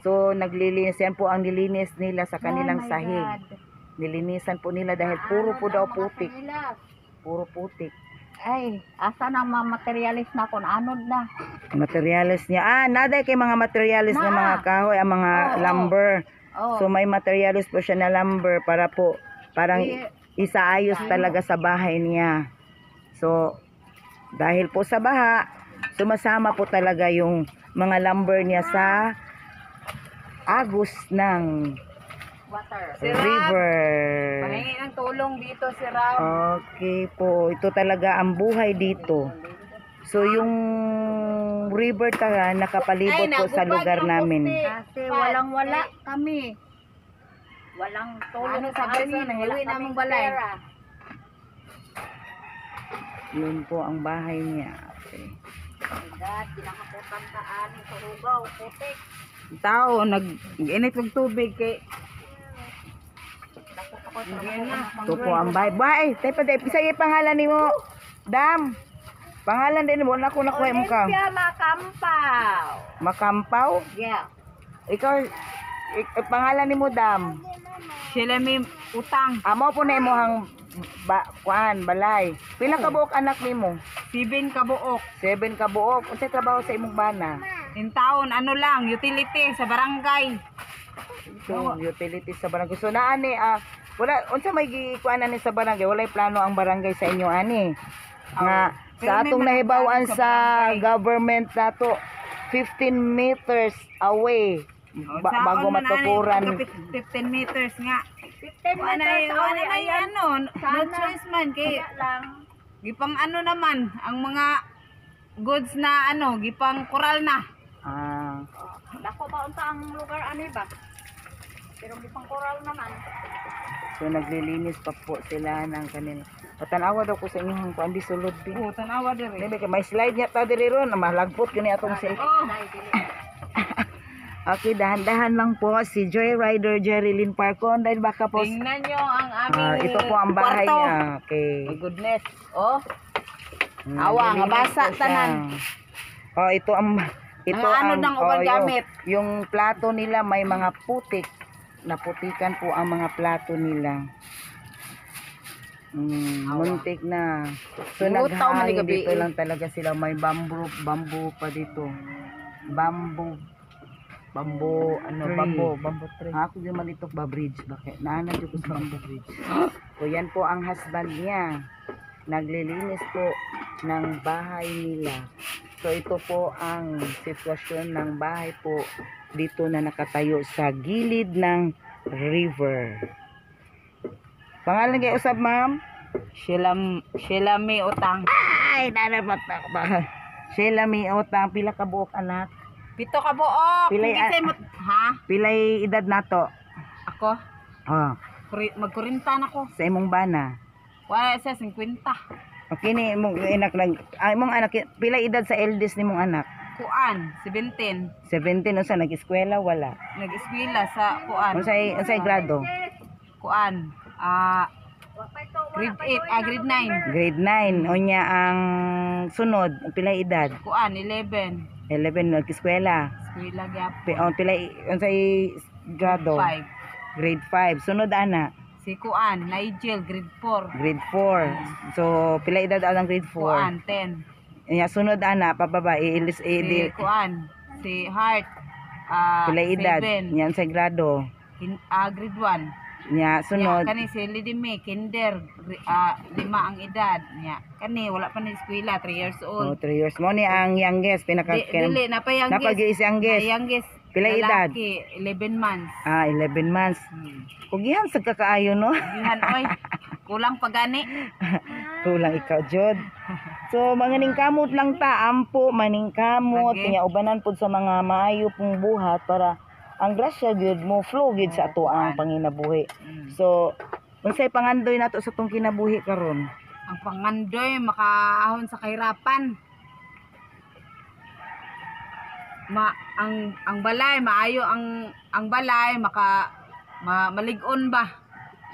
So naglilinis yan po ang nilinis nila sa kanilang Oh my sahig. God. Nilinisan po nila dahil puro po daw putik. kanila? Puro putik. Ay, asa nang mga materialis na kon anod na. Materials niya. Ah, nada kay mga materials Na. na mga kahoy, ang mga Oo. lumber. Oh. So may materials po siya na lumber para po parang I- isaayos talaga sa bahay niya. So dahil po sa baha, sumasama po talaga yung mga lumber niya sa agos ng water. Si Rab, river. Pahingi ng tulong dito si Rab. Okay po, ito talaga ang buhay dito. So yung river talaga nakapalibot po sa lugar namin. Kasi walang wala kami. Walang tulong Ano sa amin. namong kaming balay? pera. Yun po ang bahay niya. Okay. My God, kinakaputan ka ani sa putik. Tao, nag-init ng tubig kay Ito po ang bahay. Bahay, tayo pa tayo. Pisay pangalan ni mo. Dam. Pangalan din mo. Naku, nakuha mo ka. Olympia Makampaw. Makampaw. Yeah. Ikaw, ik- eh, pangalan ni mo, Dam. sila may utang. Amo po na mo hang ba, kuan, balay. Pila ka buok anak ni mo? Sibin kabuok. Seven ka buok. Unsa trabaho sa imong bana? In taon, ano lang, utility sa barangay. So, utilities sa barangay. So, naani, ah, wala, unsa may gikuanan ni sa barangay? Walay plano ang barangay sa inyo, ani. Nga, Pero sa atong nahibawan sa sa government nato, 15 meters away ba- bago matukuran. ani, 15 meters nga. 15 Wala meters na wala away. na Ayan. ano, no choice man kay gipang ano naman ang mga goods na ano, gipang koral na. Ah, Dako ba unta ang lugar ani ba? Pero gipang koral naman. so naglilinis pa po sila ng kanila. Patanawa daw ko sa inyong kuan di sulod di. Oh, tanawa diri. Dili kay may slide niya ta diri ron, malagpot kini atong sil. Oh. Okay, dahan-dahan lang po si Joyrider Jerilyn Parcon dahil baka po tingnan nyo ang aming Ah, ito po ang bahay kwarto. niya. Okay. My goodness. Oh, Mm, Awa, nga basa, tanan. Oh, ito ang ito Mga ano ang ng yung- gamit. Yung, plato nila may mga putik. Naputikan po ang mga plato nila. Mm, muntik na. So gabi, dito lang talaga sila. May bamboo, bamboo pa dito. Bamboo. Bamboo, ano, bamboo, bamboo tree. Ako yung malitok ba bridge? Bakit? Naanan ko sa bamboo bridge. So yan po ang husband niya. Naglilinis po ng bahay nila. So ito po ang sitwasyon ng bahay po dito na nakatayo sa gilid ng river. Pangalan kayo usab ma'am? sila sila may utang. Ay, nanamat na ba? Sheila may utang pila ka buok anak. Pito ka buok. Pilay- Hindi mo, ha? Pilay edad nato. Ako? Oh, Kuri- Magkurinta na ko. sa imong bana. Wala siya, 50. Okay ni imong anak nag ay imong anak pila edad sa eldest nimong anak? Kuan, 17. 17 unsa nag-eskwela wala. Nag-eskwela sa Kuan. Unsay unsay grado? Kuan. Ah, grade 8, ah, grade 9. Grade 9 unya ang sunod pila edad? Kuan, 11. 11 nag-eskwela. Eskwela gyap. Pi- oh, pila unsay grado? 5. Grade 5. Sunod ana, Si Kuan, Nigel, grade 4. grade 4. So pila edad ang grade 4? Kuan, 10. Nya sunod ana pababa iilis Si i Kuan, si Heart, ah, pila edad? 7. Nya unsay grado? Kin, ah, grade 1. Nya sunod Nya, kani si Lidime, kinder, gri- ah, lima ang edad. Nya, kani, wala pa na eskwela, 3 years oh, old. 3 years mo ni ang youngest pinaka Di, dili, napayangges. napag-iis youngest. Napayangges. Pila edad? Lalaki, 11 months. Ah, 11 months. Hmm. Kugihan sa kakaayo no. Gihan, oy. Kulang pa gani. Kulang ikaw jud. So manganing kamot lang ta ampo maning kamot Lagi. nya ubanan pud sa mga maayo pong buhat para ang grasya gyud mo flow gyud sa ato ang panginabuhi. Mm. So unsay pangandoy nato sa tong kinabuhi karon? Ang pangandoy, makaahon sa kahirapan. Ma, ang ang balay, maayo ang ang balay, maka ma, maligon ba?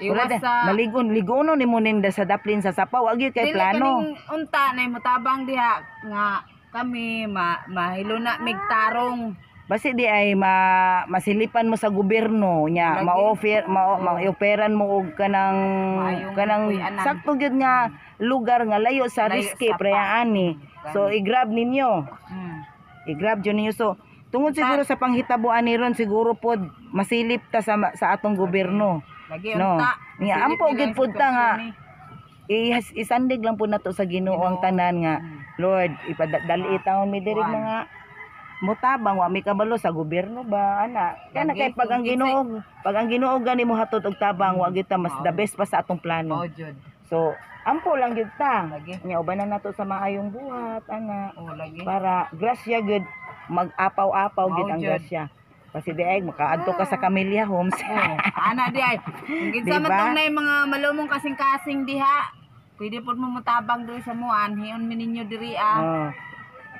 Iwas sa maligon ligono ni mo ninda sa daplin sa sapaw agi kay Dili plano. kaning unta na mutabang diha nga kami ma, mahilo na migtarong. Basi di ay ma, masilipan mo sa gobyerno nya Lagi. ma-offer ma, ma-operan mo og kanang Maayong kanang kuyanan. sakto gyud nga lugar nga layo sa Layo riske sa pa. preani. So i-grab ninyo. Hmm. I-grab jud ninyo so tungod siguro sa panghitabuan ni ron siguro pod masilip ta sa sa atong gobyerno. Lagi No. unta. Nga, Silip ampo, nila gid pud ta nga. sitwasyon ni. Isandig lang po nato sa Ginoo ang tanan nga Hmm. Lord ipadali taon mi diri mga mutabang wa mi kabalo sa gobyerno ba ana kana kay pag ang Ginoo pag ang Ginoo gani mo hatod og tabang wa gyud mas the best pa sa atong plano jud. so ampo lang gyud ta nya ubanan nato sa maayong buhat ana Oh, para grasya gyud mag-apaw-apaw gyud ang grasya kasi di ay makaadto ka sa Camellia Homes Oh, ana di ay. Kinsa man Diba? tong nay mga malumong kasing-kasing diha. Pwede pod mo mutabang diri sa muan, hiyon mi ninyo diri ah. Oh.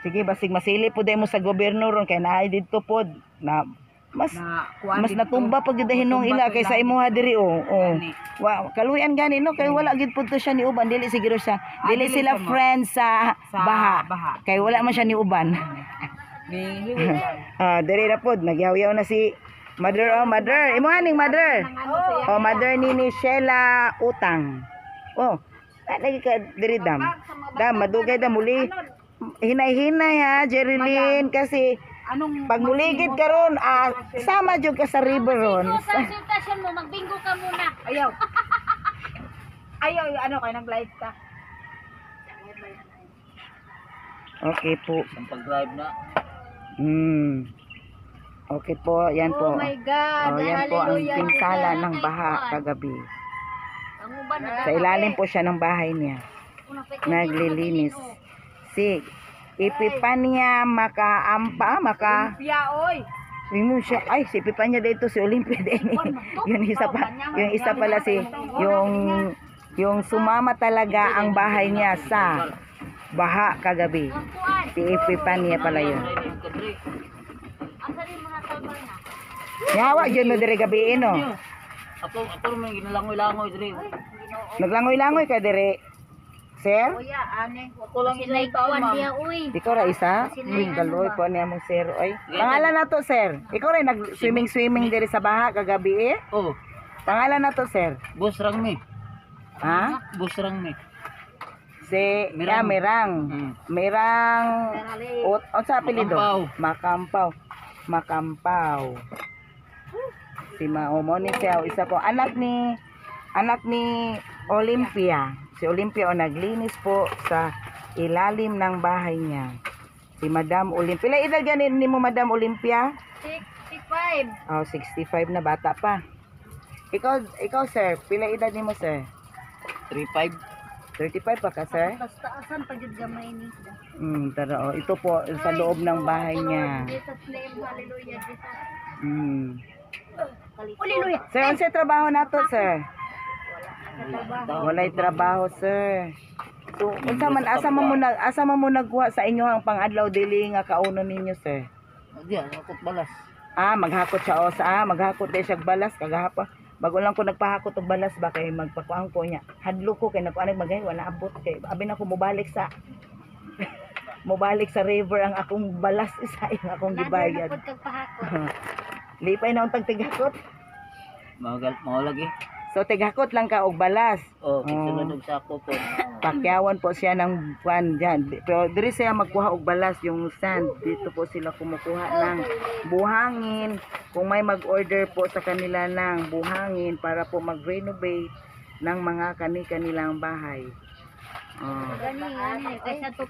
Sige, basig masili po mo sa gobyerno ron kay naay didto pod na mas Na mas dito. natumba pag gid hinong Natumba ila kaysa imuha diri oh. oh. Gani. Wa kaluyan gani no kay wala gid pud to siya ni uban dili siguro siya. Ah, Dili sila friends sa, Sa baha. baha. Kay wala man siya ni uban. Ah, diri na pod nagyaw-yaw na si Mother oh, mother. Imo haning mother. Oh, mother ni ni Sheila Utang. Oh, ah, lagi ka diri dam. Dam, madugay dam muli. Hinay-hinay ha, Jerilyn, kasi anong pag muligid ka ron, ah, sama jud ka sa river ron. Konsultasyon mo, magbingo ka muna. ayaw. ayaw ano kay nag live ka. Okay po. Ang pag-drive na. Hmm. Okay po, yan po. Oh my God. Oh, yan po ang Hallelujah. pinsala ng baha kagabi. Ang uban na Sa ilalim po siya ng bahay niya. Naglilinis. Si Epipania Makaampa, Maka Pia oy. Yung siya, ay, si Pipanya dito, si Olympia din. yung isa pa, yung isa pala si, yung, yung sumama talaga ang bahay niya sa baha kagabi. Si Epipanya pala yun. Yawa, yun no, dire gabi, no? Ako, ako may ginalangoy-langoy diri. Naglangoy-langoy ka, dire. Sir? Kuya, ane. Ako lang Sila ikuan diya, uy. Ikaw ra isa? Uy, daloy po niya mong sir. Ay, pangalan na to, sir. Ikaw rin nag-swimming-swimming dire sa baha kagabi, eh? Oh, Pangalan na to, sir. bus rang mi. Ha? Bus rang mi. Si Mirang. Mirang. Mirang. Hmm. Mirang. O, o sa apelido? Makampaw. Makampaw. Makampaw. Si Maomo ni siya. Isa po. Anak ni anak ni Olympia. Si Olympia o naglinis po sa ilalim ng bahay niya. Si Madam Olympia. Pila edad ganin ni mo Madam Olympia? 65. Oh, 65 na bata pa. Ikaw, ikaw sir, pila edad ni mo sir? 35. 35 pa ka, sir? Basta asan pa jud gamay ni. Hmm, tara, oh. Ito po, sa loob ng bahay niya. Jesus name, hallelujah, Jesus. Hmm. Hallelujah. Sir, sa trabaho nato, sir? Walay trabaho, sir. So, unsa man asa man mo nag asa man mo nagkuha sa inyo ang pangadlaw dili nga kauno ninyo, sir? Diyan, akot balas. Ah, maghakot siya o sa ah, maghakot din siya og balas kagahapa. Bago lang ko nagpahakot og balas ba kay magpakuang ko niya. Hadlo ko kay nagkuan magay wala abot kay abi na ko mobalik sa mobalik sa river ang akong balas isa yung akong gibayad. Lipay na untag tigakot. Magal, mga lagi. So tigakot lang ka og balas. Oh, Oh. kisunod og sako po. Pakyawan po siya ng kwan dyan. Di- Pero diri siya magkuha og balas yung sand. Dito po sila kumukuha ng buhangin. Kung may mag-order po sa kanila ng buhangin para po mag-renovate ng mga kani-kanilang bahay. Oh. Kaysa to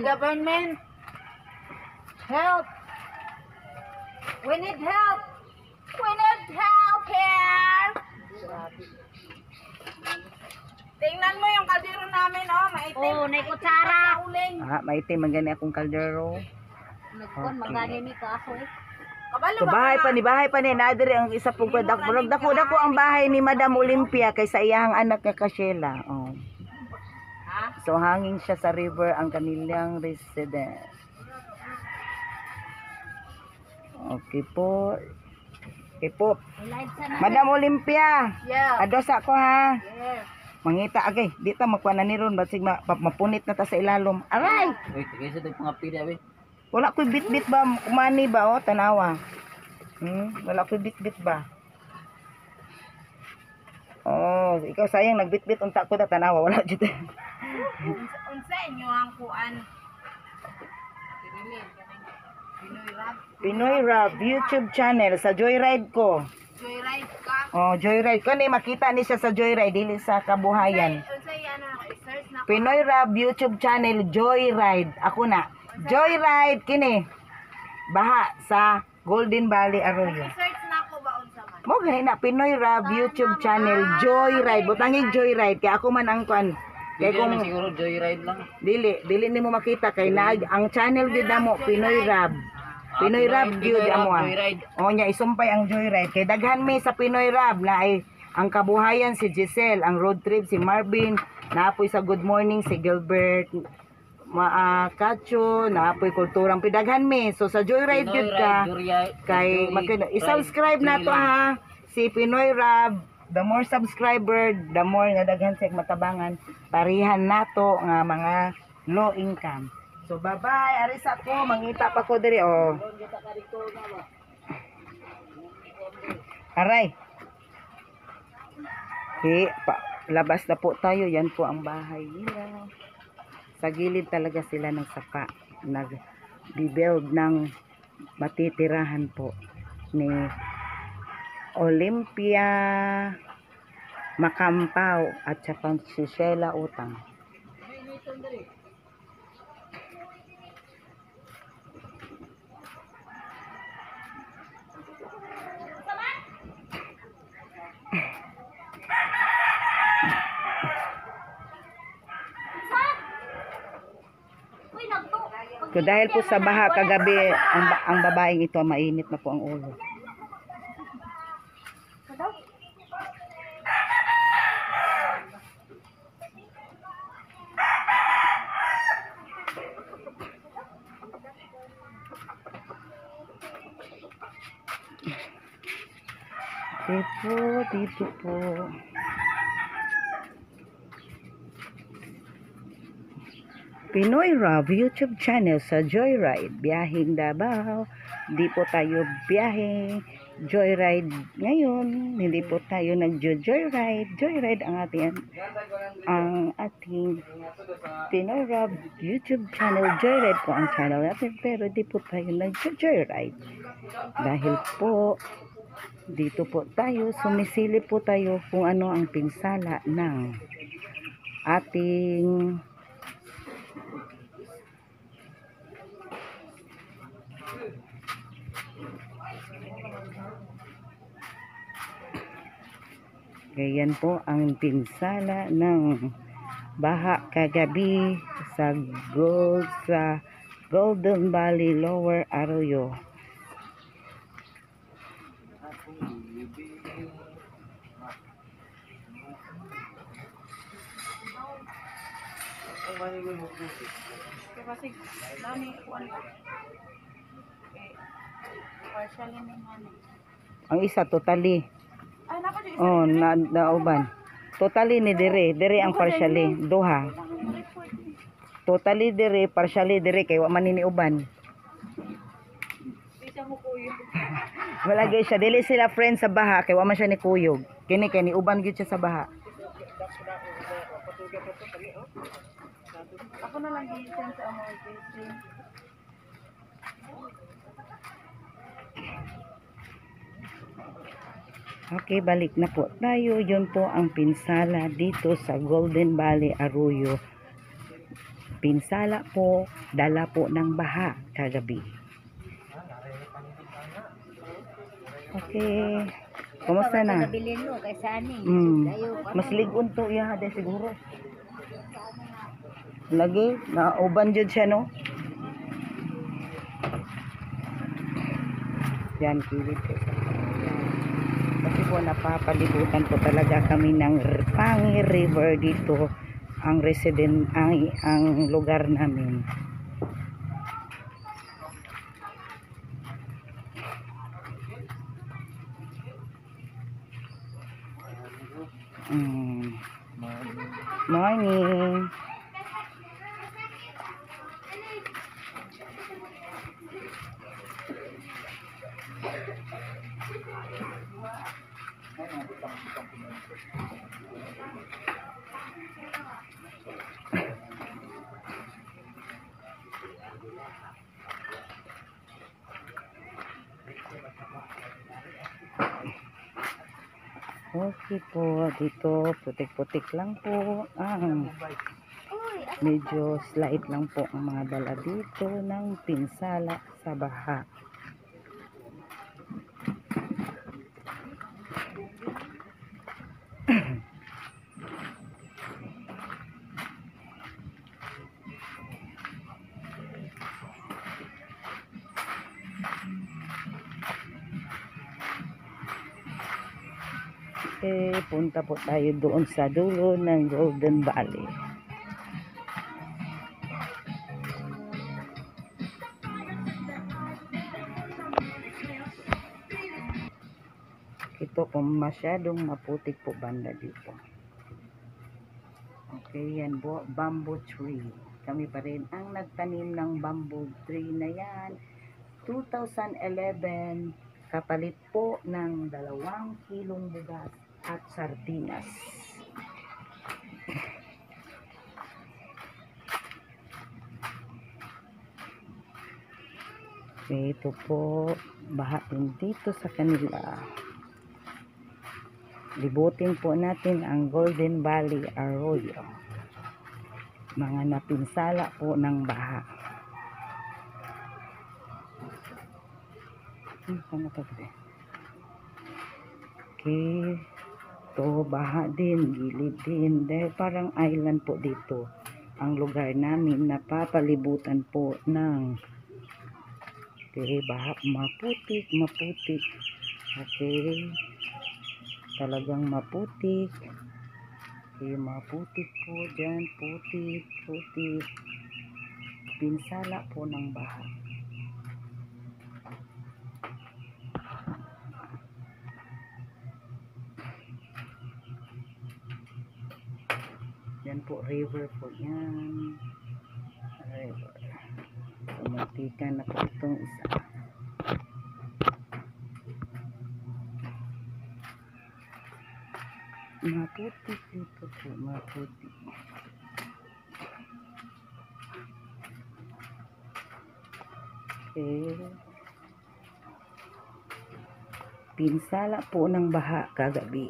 government. Help. We need help. We need help here. Tingnan mo yung kaldero namin, oh, maitim. Oh, nay kutsara. Uling. Ah, maitim man gani akong kaldero. Nagkon magani ni kahoy. Kabalo So ba bahay ka pa ni bahay pa ni nadiri ang isa pong dak murag dako dako ang bahay ni Madam Olympia kay sa iyang anak nga Kashela. Oh. So hanging siya sa river ang kanilang residence. Okay po. Na. Madam Olympia, Yeah. adosa ko ha. Yes. Mangita agay, di ta makuha ni ron basig ma, mapunit na ta sa ilalom. Aray, Uy, tigay sa tayong pangapili, abi. wala ko'y bit-bit ba kumani ba oh, tanawa. Hmm, wala ko'y bit-bit ba. Oh, ikaw sayang nagbit-bit unta ko ta tanawa, wala jud. Unsa inyo ang kuan? Pinoy rap. Pinoy Rap YouTube channel sa Joyride ko. Joyride ka. Oh, Joyride ko ni makita ni siya sa Joyride dili sa kabuhayan. Na Pinoy Rap YouTube channel Joyride. Ako na. Joyride kini. Baha sa Golden Valley Arroyo. i-search na ko ba unsa man? Mo gani na Pinoy Rap YouTube channel Joyride. Butangig Joyride kay ako man ang kwan. Kay Kaya kung siguro joyride lang. dili dili nimo makita kay na ang channel gid mo Pinoy Rap. Pinoy Rap gyud amo. ah. O nya isumpay ang Joyride kay daghan mi sa Pinoy Rap na ay ang kabuhayan si Giselle, ang road trip si Marvin, naapoy sa Good Morning si Gilbert, ma uh, Kacho, naapoy kulturang pidaghan mi. So sa Joyride gyud ka Joyride. kay i-subscribe na to ha si Pinoy Rap the more subscriber the more nga daghan siya matabangan parihan nato nga mga low income so bye bye ari sa mangita pa ko diri oh aray Okay, pa, labas na po tayo. Yan po ang bahay nila. Sa gilid talaga sila ng sapa. Nag-build ng matitirahan po ni Olympia Makampaw at saka si Sheila Utang. So dahil po sa baha kagabi, ang, ang babaeng ito mainit na po ang ulo. Dito, po. Pinoy Rob YouTube channel sa Joyride. Biyahing Davao. Hindi po tayo biyahe Joyride ngayon. Hindi po tayo nag-joyride. Joyride ang ating ang ating Pinoy Rob YouTube channel. Joyride po ang channel natin. Pero di po tayo nag-joyride. Dahil po dito po tayo, sumisili po tayo kung ano ang pinsala ng ating Ganyan po ang pinsala ng baha kagabi sa Gold sa Golden Valley Lower Arroyo. Kasi dami kuan ko. Eh, partial yun yung ano. Ang isa totally Ay, nako di oh na nauban. Totally ni dire, dire ang partially duha. Totally dire, partially dire kay wa man ni uban. isa mo kuyo. Malagay siya dili sila friends sa baha kay wa man siya ni kuyog. Kini kay ni uban gyud siya sa baha. Ako na lang gisan sa amo kasi. Okay, balik na po tayo. Yun po ang pinsala dito sa Golden Valley Arroyo. Pinsala po, dala po ng baha kagabi. Okay. Kumusta na? Mm. Mas ligon to iya siguro. Lagi na uban jud siya no. Yan kilit. Kasi po napapalibutan po talaga kami ng Pangi River dito ang resident ang ang lugar namin. Mm. Morning. Okay po, dito putik-putik lang po ang medyo slight lang po ang mga dala dito ng pinsala sa baha. Eh, punta po tayo doon sa dulo ng Golden Valley. Ito po masyadong maputik po banda dito. Okay, yan po, bamboo tree. Kami pa rin ang nagtanim ng bamboo tree na yan. 2011, kapalit po ng dalawang kilong bugas at sardinas. Okay, ito po, baha din dito sa kanila. Libutin po natin ang Golden Valley Arroyo. Mga napinsala po ng baha. Ano? Okay. To baha din, gilid din. Dahil parang island po dito. Ang lugar namin napapalibutan po ng Okay, baha, maputik, maputik. Okay. Talagang maputik. Okay, maputik po dyan. Putik, putik. Pinsala po ng baha. Yan po, river po yan. River. Tumatikan na po itong isa. Maputik dito po, maputik. Okay. Pinsala po ng baha kagabi.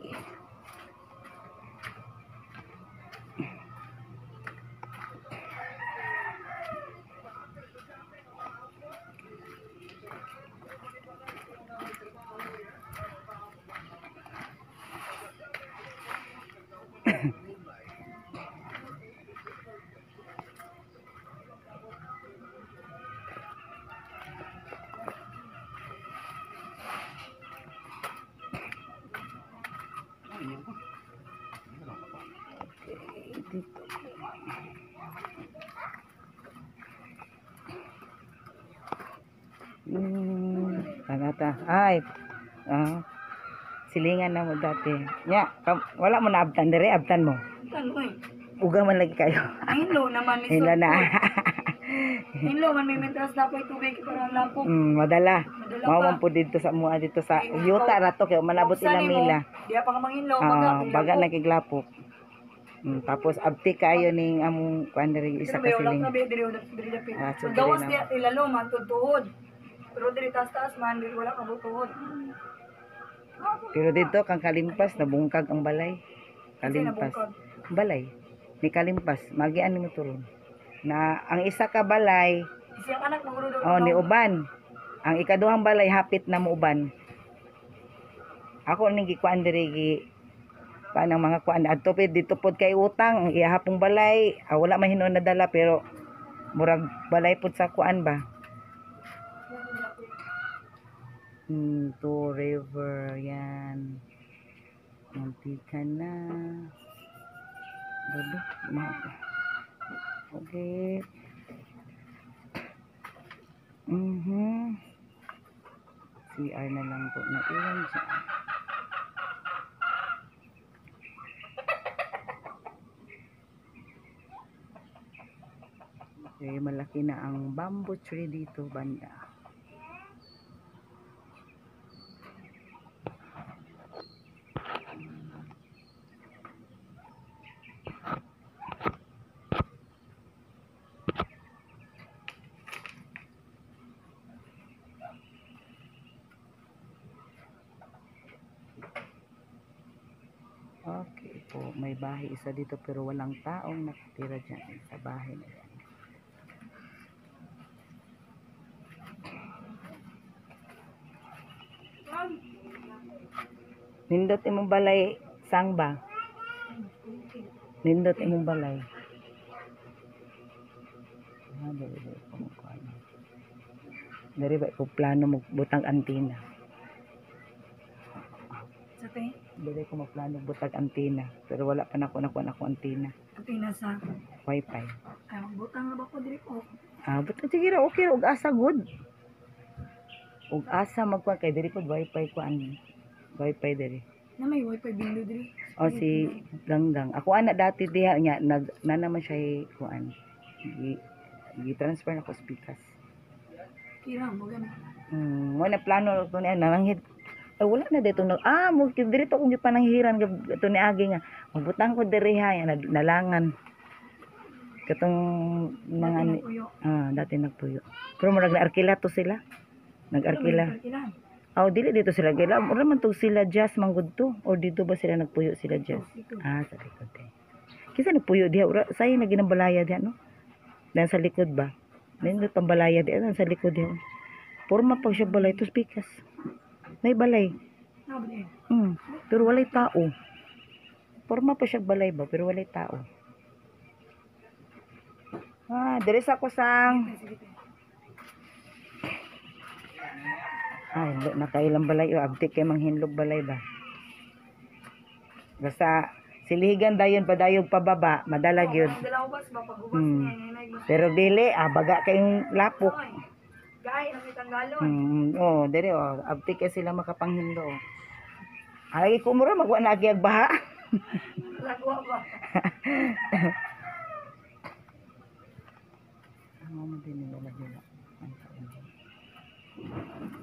Ta. Ay. Ah. silingan na mo dati. Nya, kam- wala mo na abtan dire, abtan mo. Kan, uy. Uga man lagi kayo. Hinlo naman ni Hila na. Hinlo man may mentras na po tubig para lapo. mm, madala. Mao man po dito sa mua dito sa yuta ra to kay manabot ila mila. Diya pa ka manghinlo, Ah, baga. baga nakiglapok. Mm, tapos abti kayo ning among kuan diri isa ka siling. Ah, so gawas niya ilalo man tutuhod. Pero diri taas taas man diri wala ka butuhod. Pero dito kang kalimpas nabungkag ang balay. Kalimpas. Balay. Ni kalimpas, magian mo turon. Na ang isa ka balay Siyang anak maguro daw. Oh, ni uban. Ang ikaduhang balay hapit na mo uban. Ako ning gikuan diri gi kuan ang mga kuan adto pid dito pod kay utang ang ihapong balay ah, wala man hinuon na dala pero murag balay pod sa kuan ba. Hmm, to river yan. Muntikan na. Ma- Okay. Mhm. CR na lang po na iwan siya. Okay, malaki na ang bamboo tree dito banda. Okay po, may bahay isa dito pero walang taong nakatira dyan sa bahay na yan. Nindot imong balay sang ba? Nindot imong balay. Ah, dari ba ko plano mo butang antina. Sa te, ko maplano butang antina pero wala pa nako nako nako antina. ati na sa Wifi. ay magbutang na ba ko diri ko. Ah, but sige ra okay ug asa good. Ug asa magkuan kay diri pod wifi ko an wifi diri. Na may wifi bindo diri. O si Ganggang. Ako ana dati diha nya nag na naman siya kuan. Gi, gi transfer na ko Pikas. Kira mo gani. Hmm, wala plano ko niya nananghid. Eh, wala na dito nag ah mo diri to kung gipananghiran to ni agi nga. Magbutang ko diri ha yan, nalangan. Katong mga Kuyo. ah dati nagpuyo. Pero murag na arkila to sila. Nag-arkila. Kira. Oh, dili dito sila gila. Mura man to sila jazz manggod to. O dito ba sila nagpuyo sila jazz? Ito. Ah, sa likod eh. Kisa nagpuyo diha. Ura, sayo na ginambalaya diha, no? Dan sa likod ba? Nindot ang balaya diha. Sa likod diha. Porma pa siya balay. Ito pikas. May balay. Na ba din? Hmm. Pero walay tao. Porma pa siya balay ba? Pero walay tao. Ah, diri sa kusang. Ay, nakailang balay o abtik kay manghinlog balay ba? Basta siligan dayon padayog pababa, madalag yun. Hmm. Pero dili, ah, baga kayong lapok. Gay ang itanggalon. Hmm, oh, dili oh, abtik kay sila makapanghinlo. Ay, kumura magwa na agi baha. Lagwa ba? Ano mo din nila nila. Ang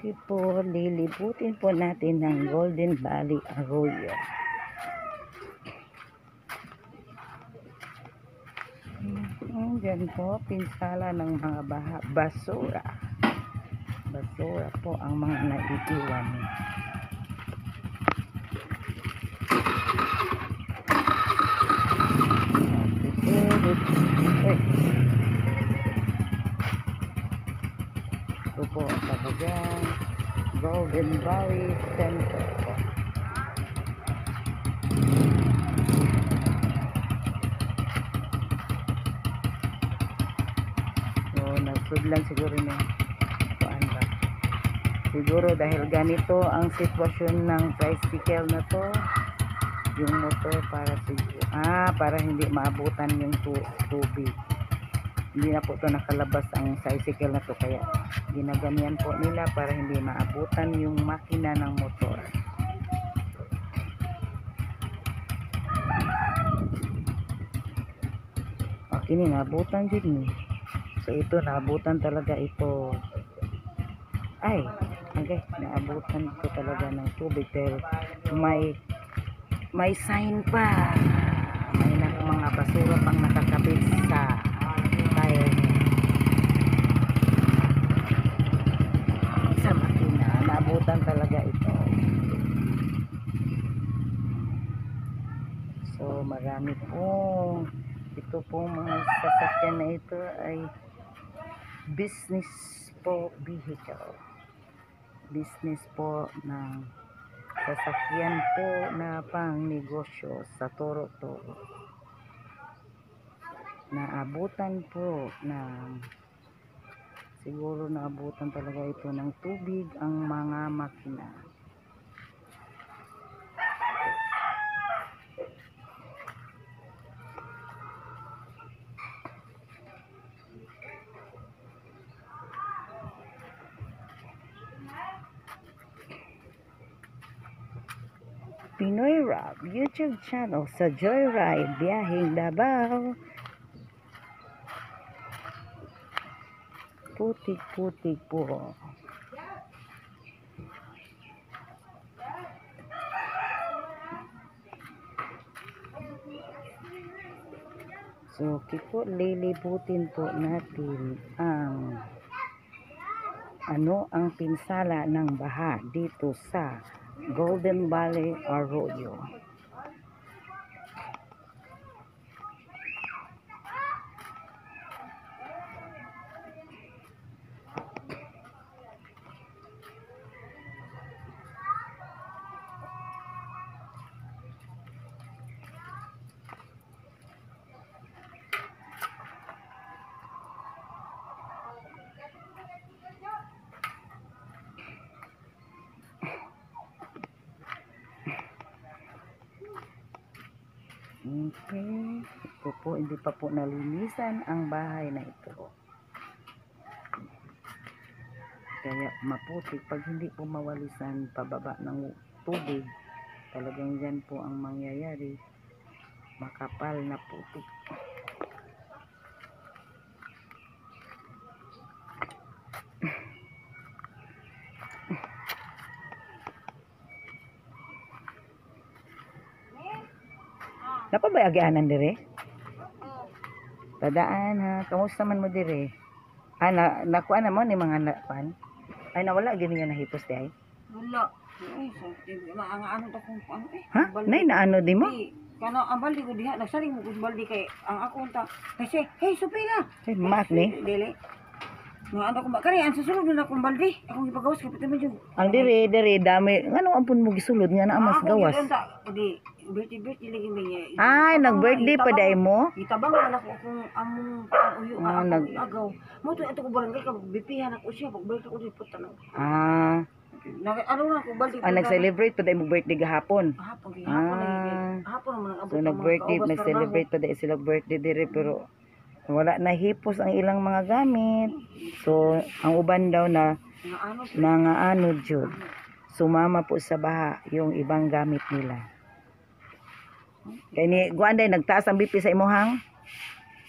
Okay po, lilibutin po natin ng Golden Valley Arroyo. Mm, Diyan po, pinsala ng mga basura. Basura po ang mga naiiwan. Eh. Ito talagang Golden Valley Center po. sudlan siguro ni kuan ba? Siguro dahil ganito ang sitwasyon ng tricycle na to yung motor para siguro ah para hindi maabutan yung tu- tubig hindi na po to nakalabas ang tricycle na to kaya ginaganyan po nila para hindi maabutan yung makina ng motor. Ni naabutan din ni so ito naabutan talaga ito. Ay okay naabutan ko talaga ng tubig pero may may sign pa. May mga basura pang nakakabit sa tire niya sa makina naabutan talaga ito so marami pong ito pong mga sasakyan na ito ay business po vehicle. Business po ng sasakyan po na pang negosyo sa Toro-Toro naabutan po ng siguro naabutan talaga ito ng tubig ang mga makina Pinoy Rob YouTube channel sa Joyride Biyahing Davao. Putik-putik po. So, kiko lilibutin po natin ang ano ang pinsala ng baha dito sa Golden Valley Arroyo. Okay. Ito po, hindi pa po nalinisan ang bahay na ito. Kaya maputik. Pag hindi po mawalisan pababa ng tubig, talagang yan po ang mangyayari. Makapal na putik. Napabayaganan dire? Tadaan ha. Kamusta man mo dire? Ah, na, nakuha na mo ni mga nakuan? Ay, nawala gini nga nahipos di ay? Wala. Ay, sa ang ano to kung ano eh. Ha? Nay, na ano di mo? Kano ang baldi ko diha, nagsaling mo kung baldi kay ang ako unta. Kasi, hey, supina. Ay, mak ni. Dili. Nga ano ko ba? Kani, ang susunod na akong baldi. Akong ipagawas kapit naman yung. Ang dire, dire, dami. Ano ang pun mo gisulod nga na amas gawas? Di, birthday birthday lagi ba niya. Ay, nag-birthday pa day mo? Itabang man ako kung among ang uyo Ah, nga ako nag- agaw. Mo to ito ko barangay ka bipihan ako siya pag birthday ko di puta na. Ah, Nag ano na ko baldi. ah nag-celebrate pa day mo birthday gahapon. Hapon Ah. lagi. Hapon naman ang So, nag-birthday, nag-celebrate pa day sila birthday dire, pero wala na hipos ang ilang mga gamit. So, ang uban daw na Nga ano mga ano jud sumama po sa baha yung ibang gamit nila kay ni guanday nagtaas ang BP sa imuhang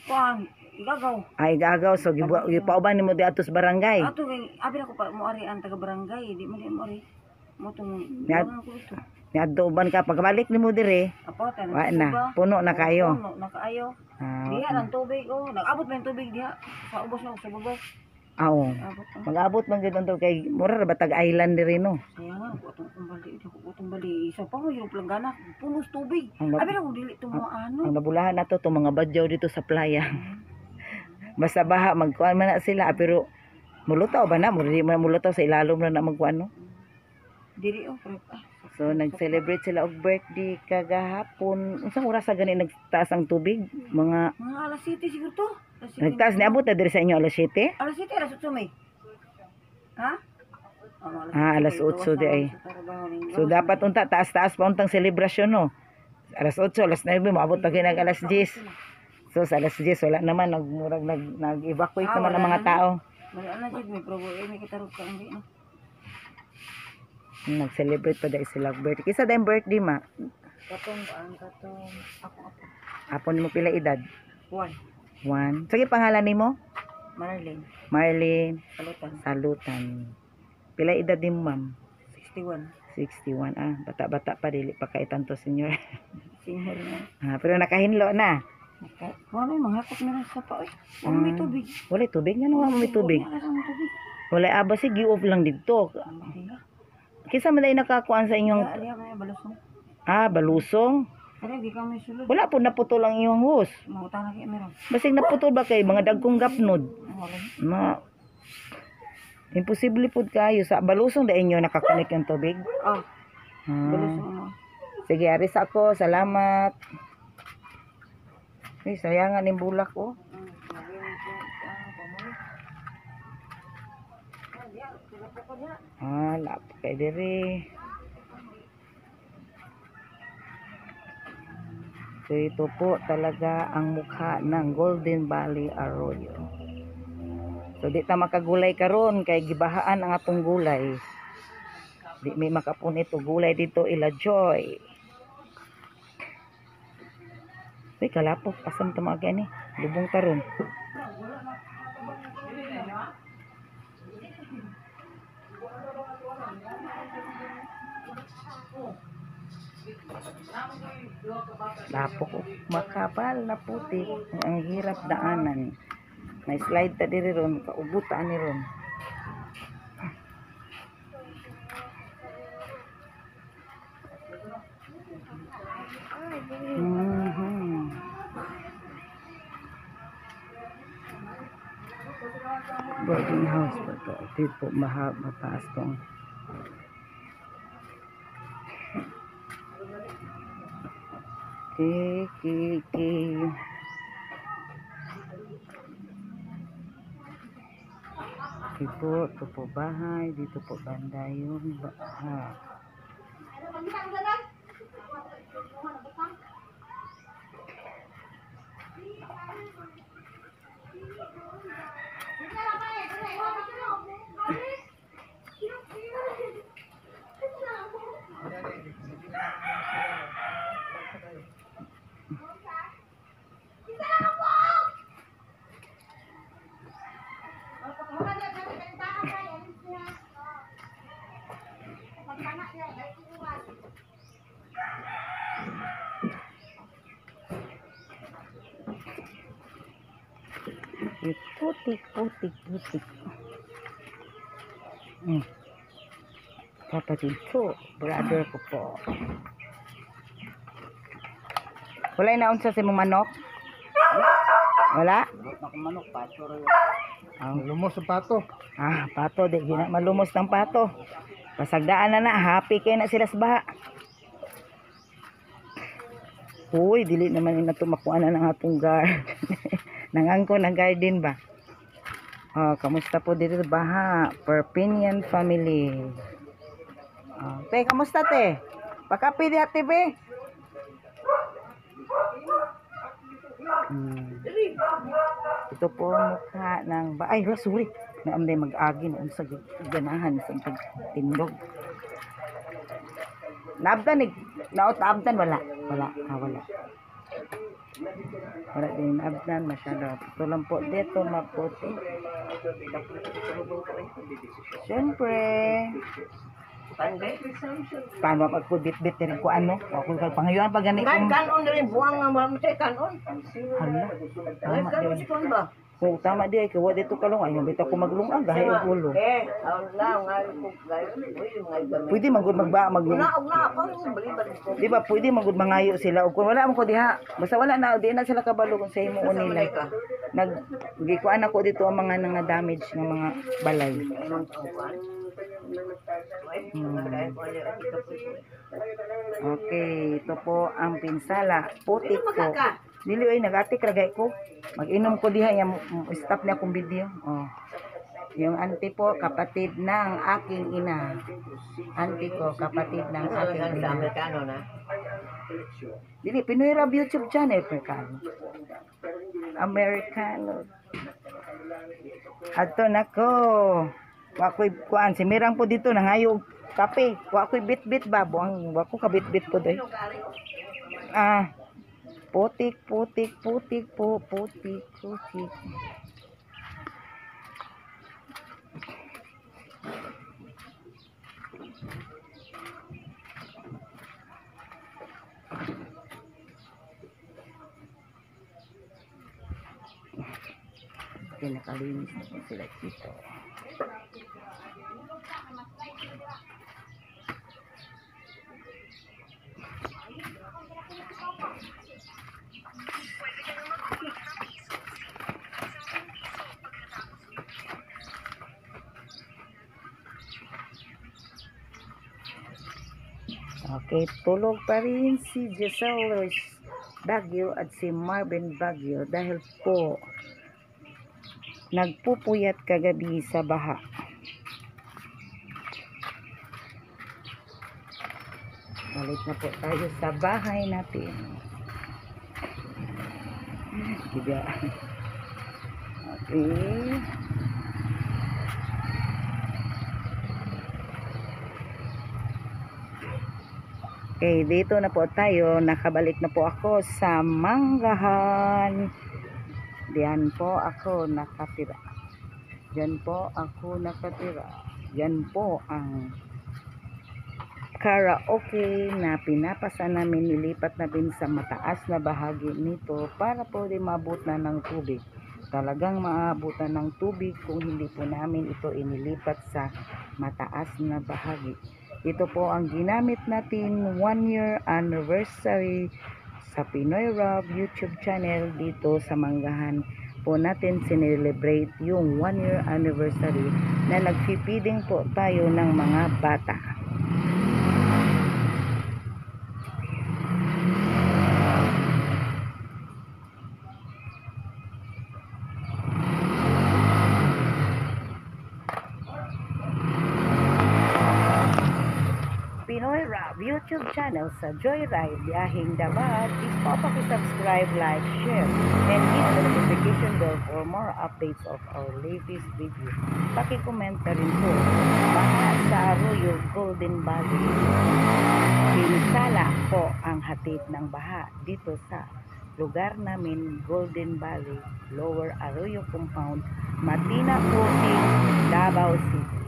kuan gagaw. ay gagaw so gibu- gipauban nimo di atos barangay Ato kay abi ko pa mo ari ang taga barangay di man mo ari. Mo tong niadto uban ka pagkabalik nimo dire Apo tan. wa na puno na kayo Puno na kaayo. ah Diha ang tubig oh, nag-abot man tubig diha. Sa ubos na sa baba. Abot na. mag-abot man gyud unto kay mura ra batag island dire no Kaya nga, kutong kumbali, bali. Isa pa yung planggana, punos tubig. Abi kung dili mga ano. ang nabulahan nato to mga badyaw dito sa playa basta baha magkuan man na sila ah, pero mulutaw ba na Muli man mulutaw sa ilalom na na magkuan no Dili oh, pero ah, So nag-celebrate sila og birthday kagahapon. Unsang oras sa gani nagtaas ang tubig? Mga mga alas 7 siguro to. Nagtaas ni abot na diri sa inyo alas 7? Alas 7, alas 8 may. Ha? Ah, alas 8 di ay. So dapat unta taas-taas pa untang selebrasyon no. Alas 8, alas 9 maabot pa kinag alas 10. So sa alas 10 wala naman nagmurag nag nag-evacuate Ah, naman ang wala mga tao. Wala na jud may probo eh may kitarog ka hindi no. Nag-celebrate pa dahil sila birthday. Kisa dahil birthday ma. Katong ang katong ako ako. Hapon mo pila edad? Juan, One. Sige pangalan nimo? Marlene, Marlene Salutan, Salutan. Pila edad din mo ma'am? 61. 61. Ah, bata-bata pa dili pa kay tanto senior. Senior na. ah, pero nakahinlo na. Wala may mga na rin sa pa. Wala may Ah. tubig. Wala tubig tubig. Wala may tubig. Wala aba si gi-off lang dito. Hindi. Kisa man dahil nakakuan sa inyong Ali may balusong. ah balusong. Pero di kami sulod. Wala po naputol ang iyong hose. Mangutang na kayo meron. Basig naputol ba kay mga dagkong gapnod? Ma Imposible pud kayo sa balusong da inyo nakakonek yung tubig. Oh, Ah. balusong mo. Sige, aris ako. Salamat. Ay, sayangan yung bulak oh. Ah, lap kay diri. So ito po talaga ang mukha ng Golden Valley Arroyo. So di ta makagulay karon kay gibahaan ang atong gulay. Di may makapun ito gulay dito ila joy. Uy, kalapok. Asam tamaga ni. Lubong taron. Lapok. oh. Makapal na puti. Ang hirap daanan. May slide ta diri ron. Kaubutaan ni ron. Mhm. boarding house pa to. Ito po maha, mataas ki ki ki Ito po, ito po bahay, dito po banda yung bahay. Eh, Putik, putik, putik. Hmm. Kapatid ko, brother ko po. Wala na unsa sa imong manok? Wala? Ako manok, paso rin. Ang Lumos sa pato. Ah, pato, di gina malumos ng pato. Pasagdaan na na, happy kayo na sila sa baha. Uy, dili naman na tumakuan na ng atong gar. Nangangko ng garden ba? Oh, kamusta po dito baha? Perpinian family. Oh, te, kamusta te? Pakapi di ate be? Hmm. Ito po mukha ng ba ay sorry na amday mag-agi na sa ganahan sa pagtindog. Naabdan ni naot naabdan wala wala ah, wala. Wala din naabdan masyado. Ito lang po dito maputi. Siyempre. Paano pag bit-bit din ko ano? Ako kay pangayon pag ganito. Kanon rin buwang nga say kanon. Hala. Tama Kanon si kon ba? Kung tama di ay kawa dito kalong ayaw bitaw ko maglungag gahay og ulo. Eh, aw nga ko. Pwede magud magba maglung. Na, na, pa bali bali ko. Di ba pwede magud mangayo sila kung wala man ko diha basta wala na di na sila kabalo kung sa imo nila. Nag gikuan ako dito ang mga nga damage nga mga balay. Hmm. Okay, ito po ang pinsala. Putik po. Dili ay nagatik ragay ko. Mag-inom ko diha yung stop na akong video. Oh. Yung auntie po, kapatid ng aking ina. Auntie ko, kapatid ng aking ina. Amerikano na. Dili, Pinoy Rab YouTube channel, Amerikano. Amerikano. Ato na ko. Wa ko'y kuan si Mirang po dito nangayo kape. Wa ko'y bit-bit ba buang wa ko ka bit-bit po doy. Ah. Putik, putik, putik po, putik, putik. Pinakalinis na sila dito. Okay, tulog pa rin si Giselle Baguio at si Marvin Baguio dahil po nagpupuyat kagabi sa baha. Balik na po tayo sa bahay natin. Diba? Okay. Okay, dito na po tayo. Nakabalik na po ako sa Manggahan. Diyan po ako nakatira. Diyan po ako nakatira. Yan po ang karaoke na pinapasa namin. Nilipat namin sa mataas na bahagi nito para po di mabot na ng tubig. Talagang maabutan ng tubig kung hindi po namin ito inilipat sa mataas na bahagi. Ito po ang ginamit natin one year anniversary sa Pinoy Rob YouTube channel dito sa Manggahan po natin sinelebrate yung one year anniversary na nagpipiding po tayo ng mga bata. Pinoy Rap YouTube channel sa Joyride Biyahing Dabat. Please po subscribe, like, share, and hit the notification bell for more updates of our latest video. Paki-comment na rin po. Baha sa Arroyo Golden Valley. Pinsala po ang hatid ng baha dito sa lugar namin Golden Valley, Lower Arroyo Compound, Matina Crossing, Davao City.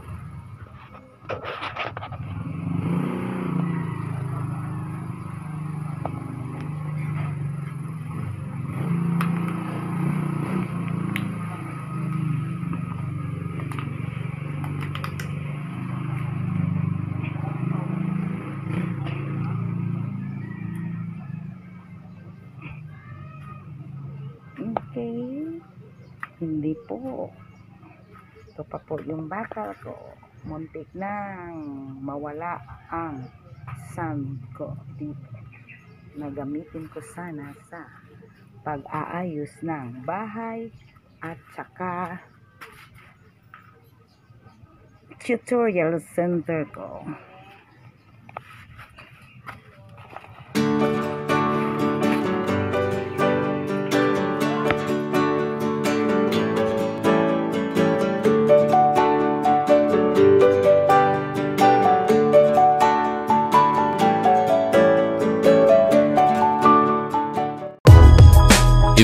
Okay. Hindi po. Ito pa po yung bakal ko. Muntik nang mawala ang sand ko dito. Nagamitin ko sana sa pag-aayos ng bahay at saka tutorial center ko.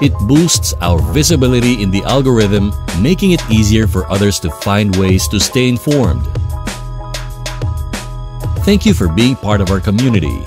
It boosts our visibility in the algorithm, making it easier for others to find ways to stay informed. Thank you for being part of our community.